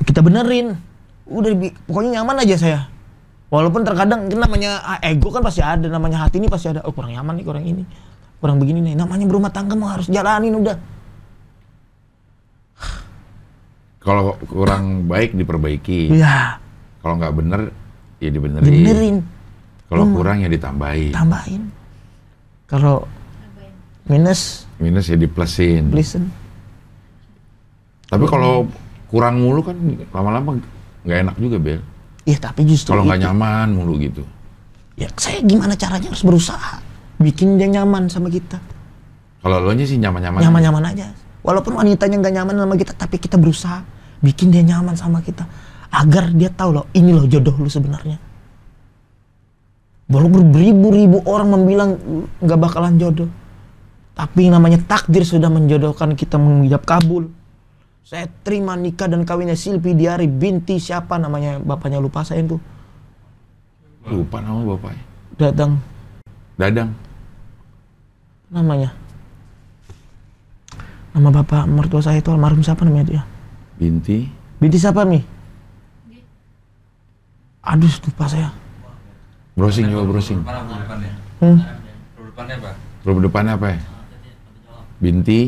kita benerin. Udah pokoknya nyaman aja saya. Walaupun terkadang namanya ah, ego kan pasti ada, namanya hati ini pasti ada. Oh kurang nyaman nih, kurang ini, kurang begini nih. Namanya berumah tangga mah harus jalanin udah. Kalau kurang baik diperbaiki. Iya, Kalau nggak bener, ya dibenerin. benerin, Kalau kurang ya ditambahin. tambahin. Kalau minus, Minus ya diplusin. listen. Tapi kalau kurang mulu kan lama-lama nggak enak juga, Bel. Iya tapi justru Kalau nggak nyaman mulu gitu. Ya saya gimana caranya harus berusaha bikin dia nyaman sama kita. Kalau lo nya sih nyaman-nyaman. aja. Nyaman-nyaman aja. Walaupun wanitanya nggak nyaman sama kita, tapi kita berusaha bikin dia nyaman sama kita agar dia tahu loh ini loh jodoh lu sebenarnya. Walaupun beribu-ribu orang membilang nggak bakalan jodoh, tapi namanya takdir sudah menjodohkan kita menghidap kabul. Saya terima nikah dan kawinnya Silvi Diari binti siapa namanya bapaknya lupa saya itu Lupa nama bapaknya. datang Dadang. namanya nama bapak mertua saya itu almarhum siapa namanya dia Binti. binti siapa mi aduh lupa saya Browsing coba browsing. Depannya? hmm. Depannya apa? Huruf depannya apa ya? Binti.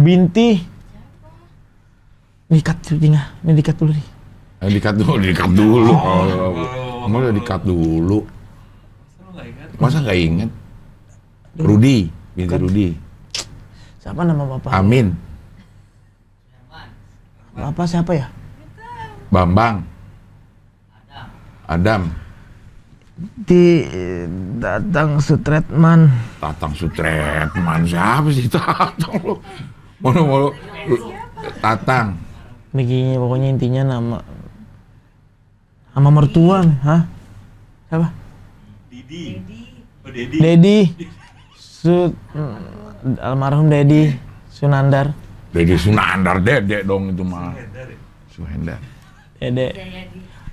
binti dikat tinggal ini dikat dulu nih Eh, dikat dulu, dikat dulu. Oh, Emang udah dikat dulu. Masa nggak inget? Rudi. Binti Rudi. siapa nama bapak Amin. Bapak siapa ya Bambang. Adam. di datang Sutretman Tatang Sutretman. Siapa sih Tatang lu? Mana mau lu- Tatang. begini pokoknya intinya nama nama mertua nih, hah siapa Didi. Oh Dedi. Dedi Su mm, almarhum Dedi Sunandar Dedi Sunandar Dede dong itu mah. Suhendar. Dede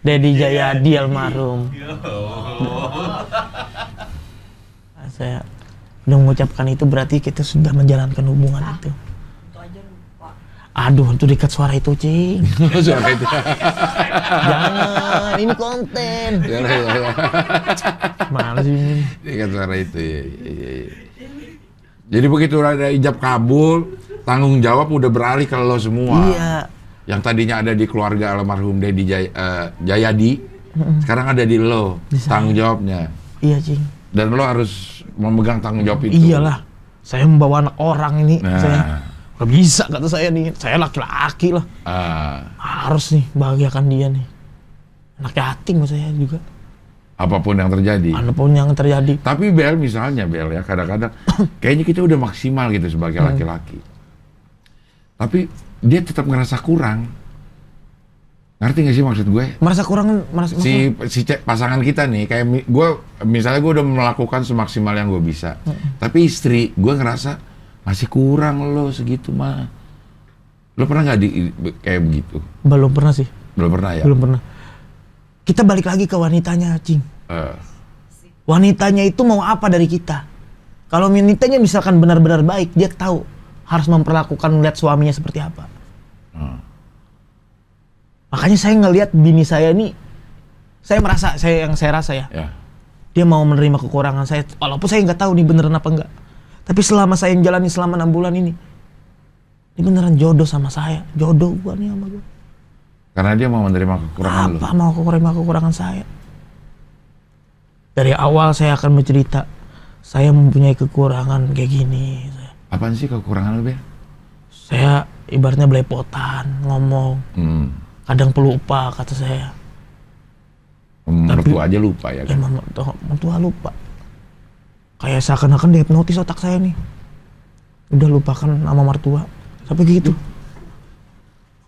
Dedi Jayadi almarhum. Nah, saya udah mengucapkan itu berarti kita sudah menjalankan hubungan itu. Aduh itu dekat suara itu cing. *laughs* Suara itu. jangan ini konten. *laughs* Itu. mana sih ini? Kan suara itu ya, iya, iya, iya. Jadi begitu ada ijab kabul, tanggung jawab udah beralih ke lo semua. iya. Yang tadinya ada di keluarga almarhum Dedi Jay- eh, Jayadi, sekarang ada di lo Di tanggung jawabnya. iya cing Dan lo harus memegang tanggung jawab itu. iyalah saya membawa anak orang ini. Nah, saya nggak bisa kata saya nih. Saya laki-laki lah. Ah, harus nih bahagiakan dia nih. Anak yatim saya juga. Apa pun yang terjadi. apa pun yang terjadi. Tapi Bel misalnya Bel ya kadang-kadang *coughs* kayaknya kita udah maksimal gitu sebagai Hmm. Tapi dia tetap ngerasa kurang. Ngerti gak sih maksud gue? merasa kurang merasa si si pasangan kita nih kayak mi- gue misalnya gue udah melakukan semaksimal yang gue bisa. Tapi istri gue ngerasa masih kurang lo segitu mah lo pernah nggak di kayak begitu? Belum pernah sih. Belum pernah ya? Belum pernah. Kita balik lagi ke wanitanya cing. Eh, wanitanya itu mau apa dari kita? Kalau wanitanya misalkan benar-benar baik dia tahu harus memperlakukan melihat suaminya seperti apa. Hmm. makanya saya ngelihat bini saya ini saya merasa saya yang saya rasa ya ya. dia mau menerima kekurangan saya walaupun saya nggak tahu nih beneran apa enggak tapi selama saya yang jalani selama enam bulan ini ini beneran jodoh sama saya jodoh gua nih sama gua. Karena dia mau menerima kekurangan apa mau kekurangan kekurangan saya? Dari awal saya akan bercerita saya mempunyai kekurangan kayak gini apaan sih kekurangan lo Bel? saya ibaratnya belepotan ngomong. Hmm. kadang pelupa kata saya. Mertua aja lupa ya kan? Emang mertua mertua lupa. Kayak seakan-akan dihipnotis otak saya nih. Udah lupakan nama mertua. Sampai gitu.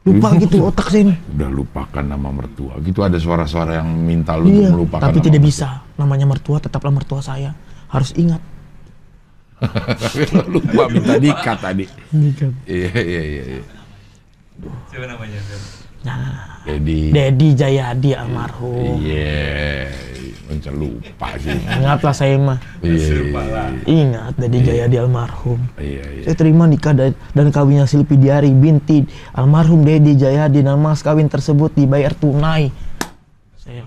Lupa gitu otak. saya nih. Udah lupakan nama mertua. Gitu ada suara-suara yang minta lo iya untuk melupakan tapi tidak mertua. bisa. Namanya mertua tetaplah mertua saya. Harus ingat lupa minta dikat tadi. Nikat. Iya, iya, iya. iya. Siapa namanya? Nah, Jadi, Dedi Jayadi almarhum. iya, macam lupa sih. Ingatlah saya mah. Iya, iya, lah. Ingat Dedi Jayadi almarhum. iya, iya. Saya terima nikah dan, dan kawinnya Silpi Diari binti almarhum Dedi Jayadi dan mas kawin tersebut dibayar tunai. Saya?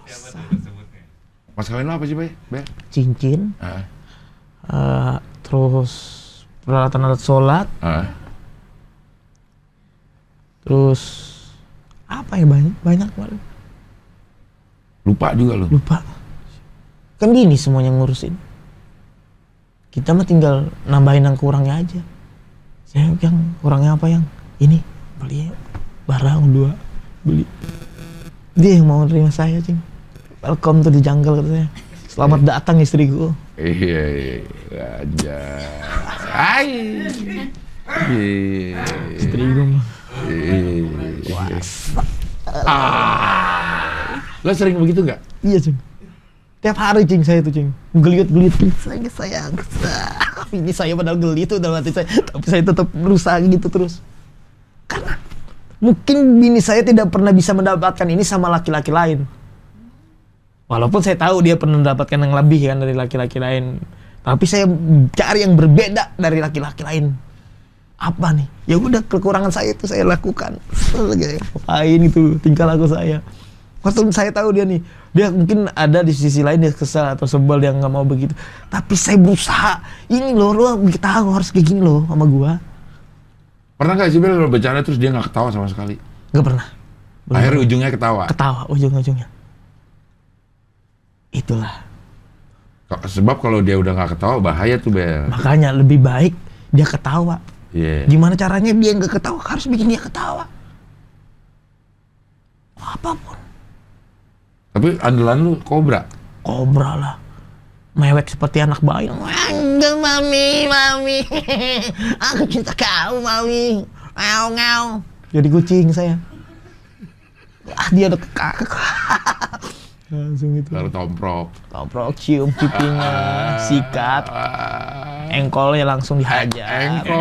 Mas kawin lo apa sih, Bay? Cincin, Ah, eh, terus peralatan alat sholat, ah. terus apa ya banyak banyak banget. Lupa juga lo. lupa. Kan gini semuanya ngurusin. Kita mah tinggal nambahin yang kurangnya aja. Saya yang kurangnya apa yang ini beli barang dua beli. Dia yang mau nerima saya cing. Welcome to the jungle kata Selamat datang istriku. Iya, iya, aja. Hai. Iya. Istriku mah. Iya. Ah. Lo sering begitu nggak? Iya cing. Tiap hari cing saya tuh cing. Geliat geliat saya sayang. Ini saya padahal geli itu dalam hati saya. Tapi saya tetap berusaha gitu terus. Karena mungkin bini saya tidak pernah bisa mendapatkan ini sama laki-laki lain. Walaupun saya tahu dia pernah mendapatkan yang lebih kan dari laki-laki lain. Tapi saya cari yang berbeda dari laki-laki lain. Apa nih? Ya udah kekurangan saya itu saya lakukan. Ngapain itu tingkah laku saya. Waktu saya tahu dia nih, dia mungkin ada di sisi lain dia kesal atau sebel dia nggak mau begitu. Tapi saya berusaha. Ini loh, lo tahu harus kayak gini loh sama gua. Pernah nggak sih Bel lo bercanda terus dia nggak ketawa sama sekali? Nggak pernah. Belum Akhirnya ujungnya ketawa. ketawa ujung-ujungnya. Itulah. Sebab kalau dia udah nggak ketawa bahaya tuh Bel. Makanya lebih baik dia ketawa. Iya. Gimana caranya dia nggak ketawa? Harus bikin dia ketawa. Apa pun. Tapi andalan lu kobra. Kobra lah. Mewek seperti anak bayi. Enggak mami, mami. *laughs* Aku cinta kau mami. Ngau ngau. Jadi kucing saya. Ah dia udah kakak. *laughs* Langsung itu. Lalu tomprok. Toprok cium pipinya, sikat, Ah, engkolnya langsung dihajar. engkol.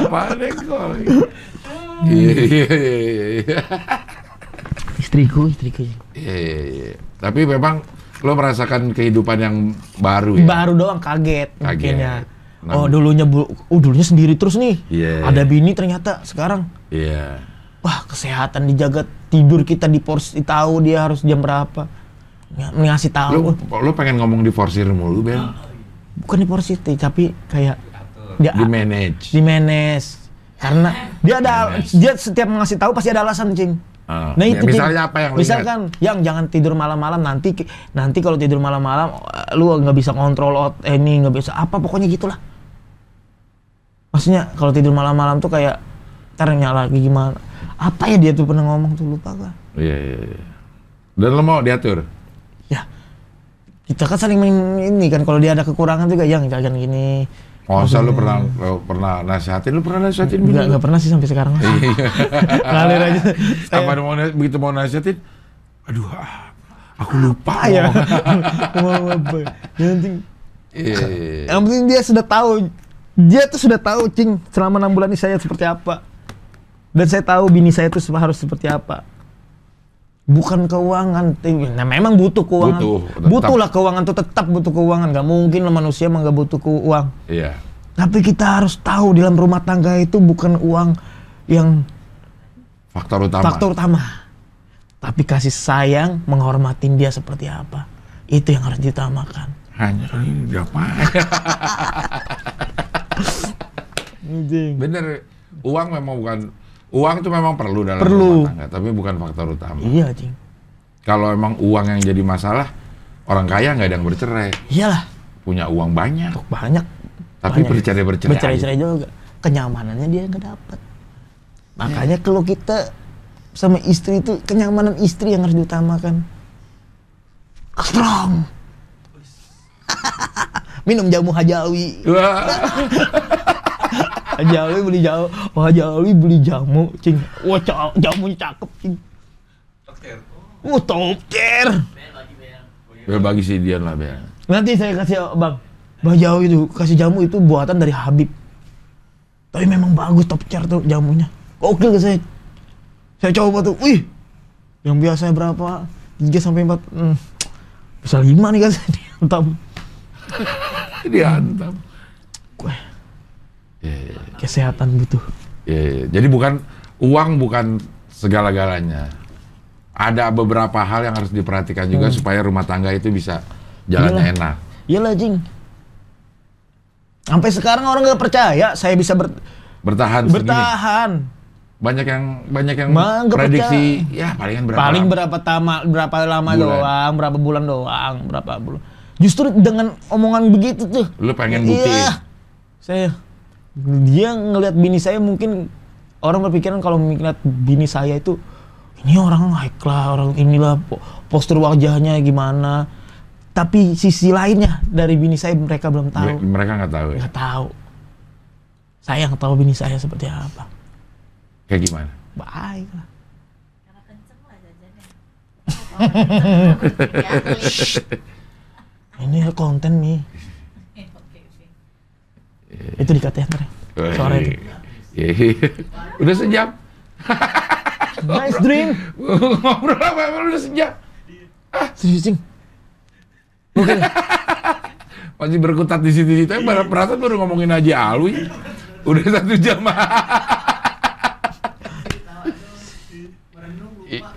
*laughs* Apa engkol? Iya, iya, iya. Istriku, istriku. Iya, iya, iya. Tapi memang lo merasakan kehidupan yang baru ya? Baru doang kaget, Kaget. mungkinnya. Nah. Oh dulunya bu, oh dulunya sendiri terus nih. Iya. Ada bini ternyata sekarang. Iya. Wah kesehatan dijaga, tidur kita di porsi tahu dia harus jam berapa. Ng- Ngasih tahu. lo pengen ngomong di forsir mulu, Ben? Bukan di porsi tapi kayak dia Di manage. di manage. Karena dia ada Manage. dia setiap ngasih tahu pasti ada alasan, Cing. Ah, Nah itu Cing. misalnya apa yang misalkan yang jangan tidur malam-malam nanti nanti kalau tidur malam-malam eh, lu nggak bisa kontrol eh, ini nggak bisa apa pokoknya gitulah. Maksudnya kalau tidur malam-malam tuh kayak ntar nyala lagi gimana? Apa ya dia tuh pernah ngomong tuh lupa gua. Iya, iya, iya. Dan lo mau diatur? Ya kita kan saling men- ini kan kalau dia ada kekurangan juga yang jangan gini. Oh, Masa lo pernah lo pernah nasihatin? Lo pernah nasihatin? bini Nggak lo? nggak pernah sih sampai sekarang. *laughs* Ngalir aja. *laughs* Apa mau begitu mau nasihatin? Aduh, ah, aku lupa. Ya. ngomong. *laughs* Mau apa? Yang penting Iya, iya, iya. Yang penting dia sudah tahu. Dia tuh sudah tahu, Cing, selama enam bulan ini saya seperti apa. Dan saya tahu bini saya tuh harus seperti apa. Bukan keuangan. Nah, memang butuh keuangan. Butuh, tetap. Butuhlah keuangan tuh tetap butuh keuangan. Gak mungkin lah manusia emang gak butuh uang. Iya. Tapi kita harus tahu dalam rumah tangga itu bukan uang yang Faktor utama. faktor utama. Tapi kasih sayang, menghormatin dia seperti apa. Itu yang harus diutamakan. Hanya ini udah. *laughs* Bener, uang memang bukan uang itu memang perlu dalam Perlu. rumah tangga, tapi bukan faktor utama. Iya, Cing. Kalau emang uang yang jadi masalah, orang kaya nggak ada yang bercerai, Iyalah. punya uang banyak, banyak tapi bercerai-bercerai. bercerai-cerai juga kenyamanannya dia nggak dapat makanya kalau kita sama istri itu kenyamanan istri yang harus diutamakan strong *laughs* minum jamu hajawi *laughs* Wah, hajawi beli jamu oh, hajawi beli jamu cing wah ca- jamunya cakep cing wah top tier Bel bagi si Dian lah Bel. nanti saya kasih bang Bajau itu kasih jamu itu buatan dari Habib. Tapi memang bagus top chair tuh jamunya. Gokil ke saya. Saya coba tuh, wih. Yang biasa berapa? 3 sampai 4. Hmm. Bisa 5 nih kan saya *laughs* dihantam. Dihantam. Gue Iya, iya, kesehatan butuh. iya, iya. Jadi bukan uang bukan segala-galanya. Ada beberapa hal yang harus diperhatikan juga supaya rumah tangga itu bisa jalannya Iyalah. enak. Iyalah, Jing. Sampai sekarang orang nggak percaya saya bisa ber- Bertahan segini. bertahan. Banyak yang banyak yang Bang, nggak prediksi ya palingan berapa Paling lama. berapa tama, berapa lama Bulan. doang, berapa bulan doang, berapa bulan. Justru dengan omongan begitu tuh. Lu pengen buktiin. Iya. Saya dia ngelihat bini saya mungkin orang berpikiran kalau ngeliat bini saya itu ini orang high class, orang inilah po- postur wajahnya gimana. Tapi sisi lainnya dari bini saya mereka belum tahu. Me- Mereka nggak tahu ya. Nggak tahu. Saya yang tahu bini saya seperti apa. Kayak gimana? Baik lah. Lah Ya, *laughs* Ini konten nih. Itu dikat ya ntar ya. Suara itu. Iya. *laughs* Udah sejam. *laughs* Nice dream. Ngobrol apa? Emang Udah sejam. Serius Cing. Oke. *laughs* Masih berkutat di situ-situ. Perasaan baru ngomongin Haji Alwi. Udah satu jam.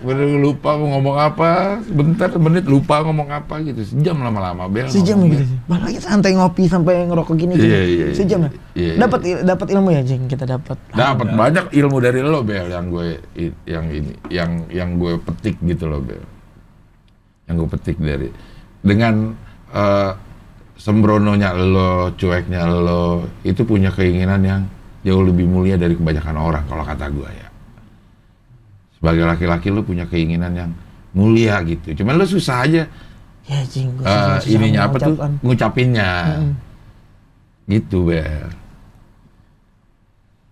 Baru lupa mau ngomong apa. Bentar, menit lupa ngomong apa gitu. Sejam lama-lama. Bel Sejam ngomong, gitu. Bahkan kita santai ngopi sampai ngerokok gini. Iya, iya, iya. Sejam ya. Iya, iya. Dapat il- dapat ilmu ya Jing kita dapat. Dapat banyak ilmu dari lo Bel yang gue yang ini yang yang gue petik gitu loh Bel. Yang gue petik dari dengan eh, sembrononya lo, cueknya lo itu punya keinginan yang jauh lebih mulia dari kebanyakan orang kalau kata gue ya. Sebagai laki-laki lo punya keinginan yang mulia gitu. Cuman lo susah aja Ya Jing. gua eh, susah- ininya apa tuh ngucapinnya. Gitu Bel.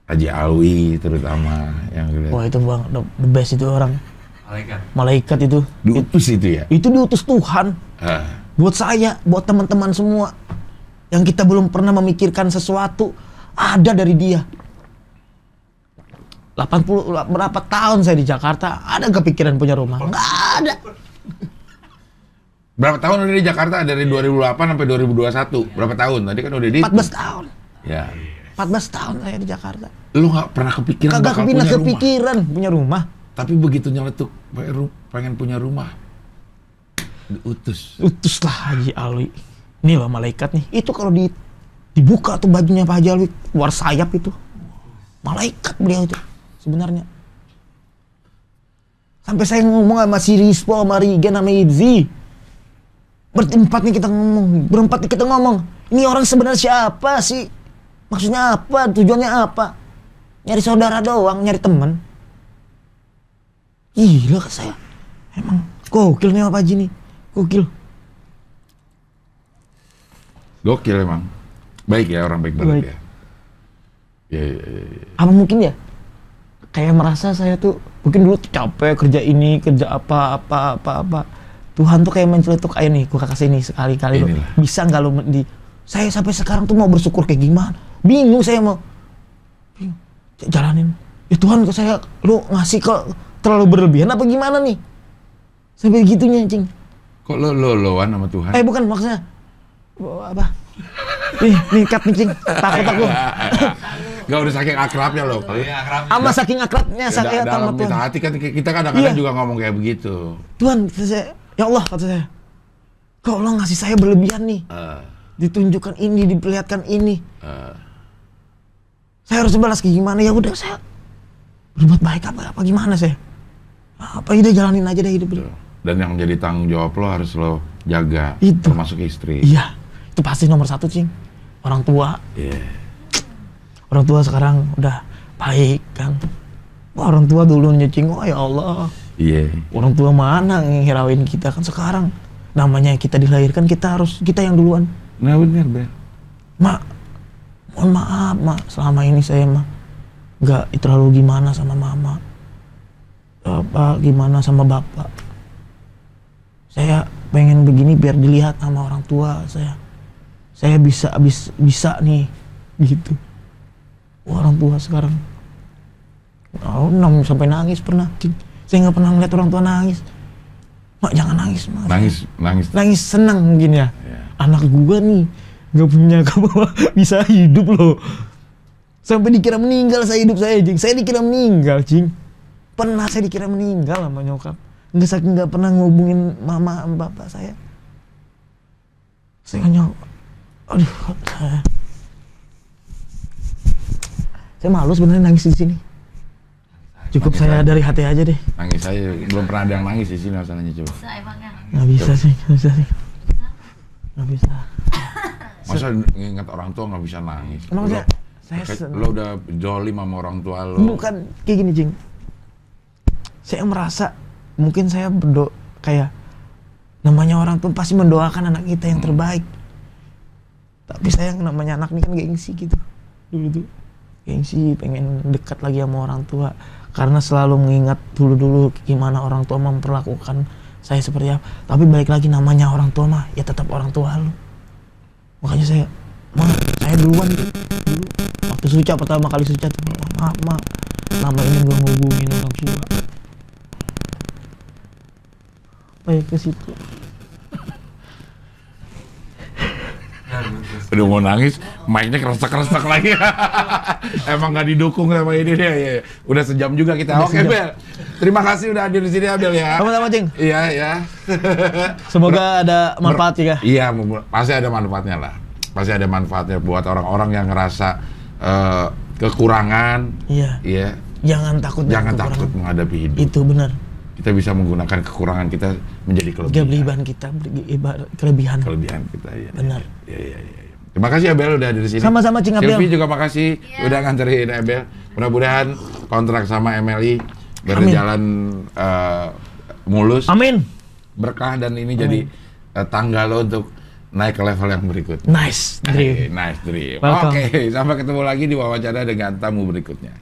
Haji Alwi terutama yang gue lihat. Wah itu bang, the best itu orang. Malaikat. Malaikat itu. diutus itu ya. Itu diutus Tuhan. Ah, Buat saya, buat teman-teman semua. Yang kita belum pernah memikirkan sesuatu. Ada dari dia. 80 lah, berapa tahun saya di Jakarta, ada kepikiran punya rumah? Nggak ada. berapa tahun udah di Jakarta dari 2008 sampai 2021? Berapa tahun? Tadi kan udah di 14 tahun. Ya. 14 tahun saya di Jakarta. Lu nggak pernah kepikiran Kagak bakal kepindah punya rumah. kepikiran punya rumah. Tapi begitu nyeletuk pengen punya rumah. Diutus. Utuslah Haji Alwi. Ini loh malaikat nih. Itu kalau di dibuka tuh bajunya Pak Haji Alwi, keluar sayap itu. Malaikat beliau itu sebenarnya. Sampai saya ngomong sama si Rispo, sama Rigen, sama Idzi. Berempat nih kita ngomong, berempat nih kita ngomong. Ini orang sebenarnya siapa sih? Maksudnya apa? Tujuannya apa? Nyari saudara doang, nyari teman. Gila saya. Emang gokil nih Pak Haji nih. Gokil. Gokil emang. Baik ya orang baik banget Baik. ya. Ya, ya, ya, ya. apa mungkin ya kayak merasa saya tuh mungkin dulu capek kerja ini kerja apa apa apa apa. Tuhan tuh kayak menceletuk ayo nih gua kasih ini sekali-kali lo Inilah. bisa nggak lo di saya sampai sekarang tuh mau bersyukur kayak gimana? Bingung saya mau. Bingung. Jalanin. Ya Tuhan ke saya lo ngasih kok terlalu berlebihan apa gimana nih? Sampai gitunya cing Kok lo lo loan sama Tuhan? eh bukan maksudnya apa? Nih nih cut nih cing. Takut aku *laughs* Gak udah saking akrabnya lo. Oh iya, akrab. sama saking akrabnya Ya, saya dalam hati kan kita kadang-kadang Iya. juga ngomong kayak begitu. Tuhan, saya, ya Allah kata saya, kau Allah ngasih saya berlebihan nih, Eh, ditunjukkan ini, diperlihatkan ini, eh. saya harus balas kayak gimana? Ya udah saya berbuat baik apa apa gimana saya? Apa udah jalanin aja deh hidup ini. Dan yang jadi tanggung jawab lo harus lo jaga, Itu. termasuk istri. Iya, itu pasti nomor satu cing. Orang tua, Iya. Orang tua sekarang udah baik kan. Wah, orang tua dulu nyecing, oh ya Allah, Iya. orang tua mana yang ngirauin kita kan sekarang. Namanya kita dilahirkan kita harus kita yang duluan. Nah bener, Ben. Mak, mohon maaf, Mak. Selama ini saya mah nggak terlalu gimana sama Mama. Apa gimana sama Bapak. Saya pengen begini biar dilihat sama orang tua saya. saya bisa bis, bisa nih gitu orang tua sekarang. Oh, nam- sampai nangis pernah. Saya nggak pernah ngeliat orang tua nangis. Mak jangan nangis mak Nangis, nangis. nangis senang mungkin ya. Ya. anak gua nih nggak punya kabar *laughs* bisa hidup loh. Sampai dikira meninggal saya hidup saya jing. Saya dikira meninggal jing. Pernah saya dikira meninggal sama nyokap. Nggak saking nggak pernah ngubungin mama sama bapak saya. Saya nyok aduh saya saya malu sebenarnya nangis di sini cukup Nangis saya aja. dari hati aja deh Nangis saya belum pernah ada yang nangis di sini masalahnya coba. Bisa emangnya. nggak bisa sih nggak bisa sih nggak bisa *laughs* Masa nginget orang tua nggak bisa nangis? Emang Lo- saya- saya lo udah jolim sama orang tua lo. bukan kayak gini jing saya merasa mungkin saya berdo kayak namanya orang tuh pasti mendoakan anak kita yang terbaik tapi saya yang namanya anak ini kan gengsi gitu dulu tuh gengsi pengen dekat lagi sama orang tua. Karena selalu mengingat dulu dulu gimana orang tua memperlakukan saya seperti apa. Tapi balik lagi namanya orang tua mah ya tetap orang tua lu. Makanya saya ma saya duluan tuh dulu waktu suca pertama kali suca tuh maaf ma nama ini gue ngubungin orang tua. Baik ke situ Udah mau nangis, mic-nya keresek-keresek lagi. *laughs* Emang nggak didukung sama ini dia. Ya. Udah sejam juga kita. Udah Oke, sejam. Bel. Terima kasih udah hadir di sini, Abel ya. sama-sama cing Iya, ya. *laughs* semoga ada manfaat juga Iya, pasti ada manfaatnya lah. Pasti ada manfaatnya buat orang-orang yang ngerasa eh, kekurangan. iya Iya. jangan takut Jangan takut menghadapi hidup. itu benar Kita bisa menggunakan kekurangan kita menjadi kelebihan. kelebihan kita kelebihan Kelebihan kita, ya. Benar. Iya, iya, iya. iya. Terima kasih Abel udah ada di sini. Sama-sama, Cing Abel. Silvi juga makasih udah nganterin Abel. Mudah-mudahan kontrak sama MLI berjalan eh, mulus, amin berkah dan ini jadi eh, tangga lo untuk naik ke level yang berikutnya. nice Hey, dream nice dream. Oke, sampai ketemu lagi di wawancara dengan tamu berikutnya.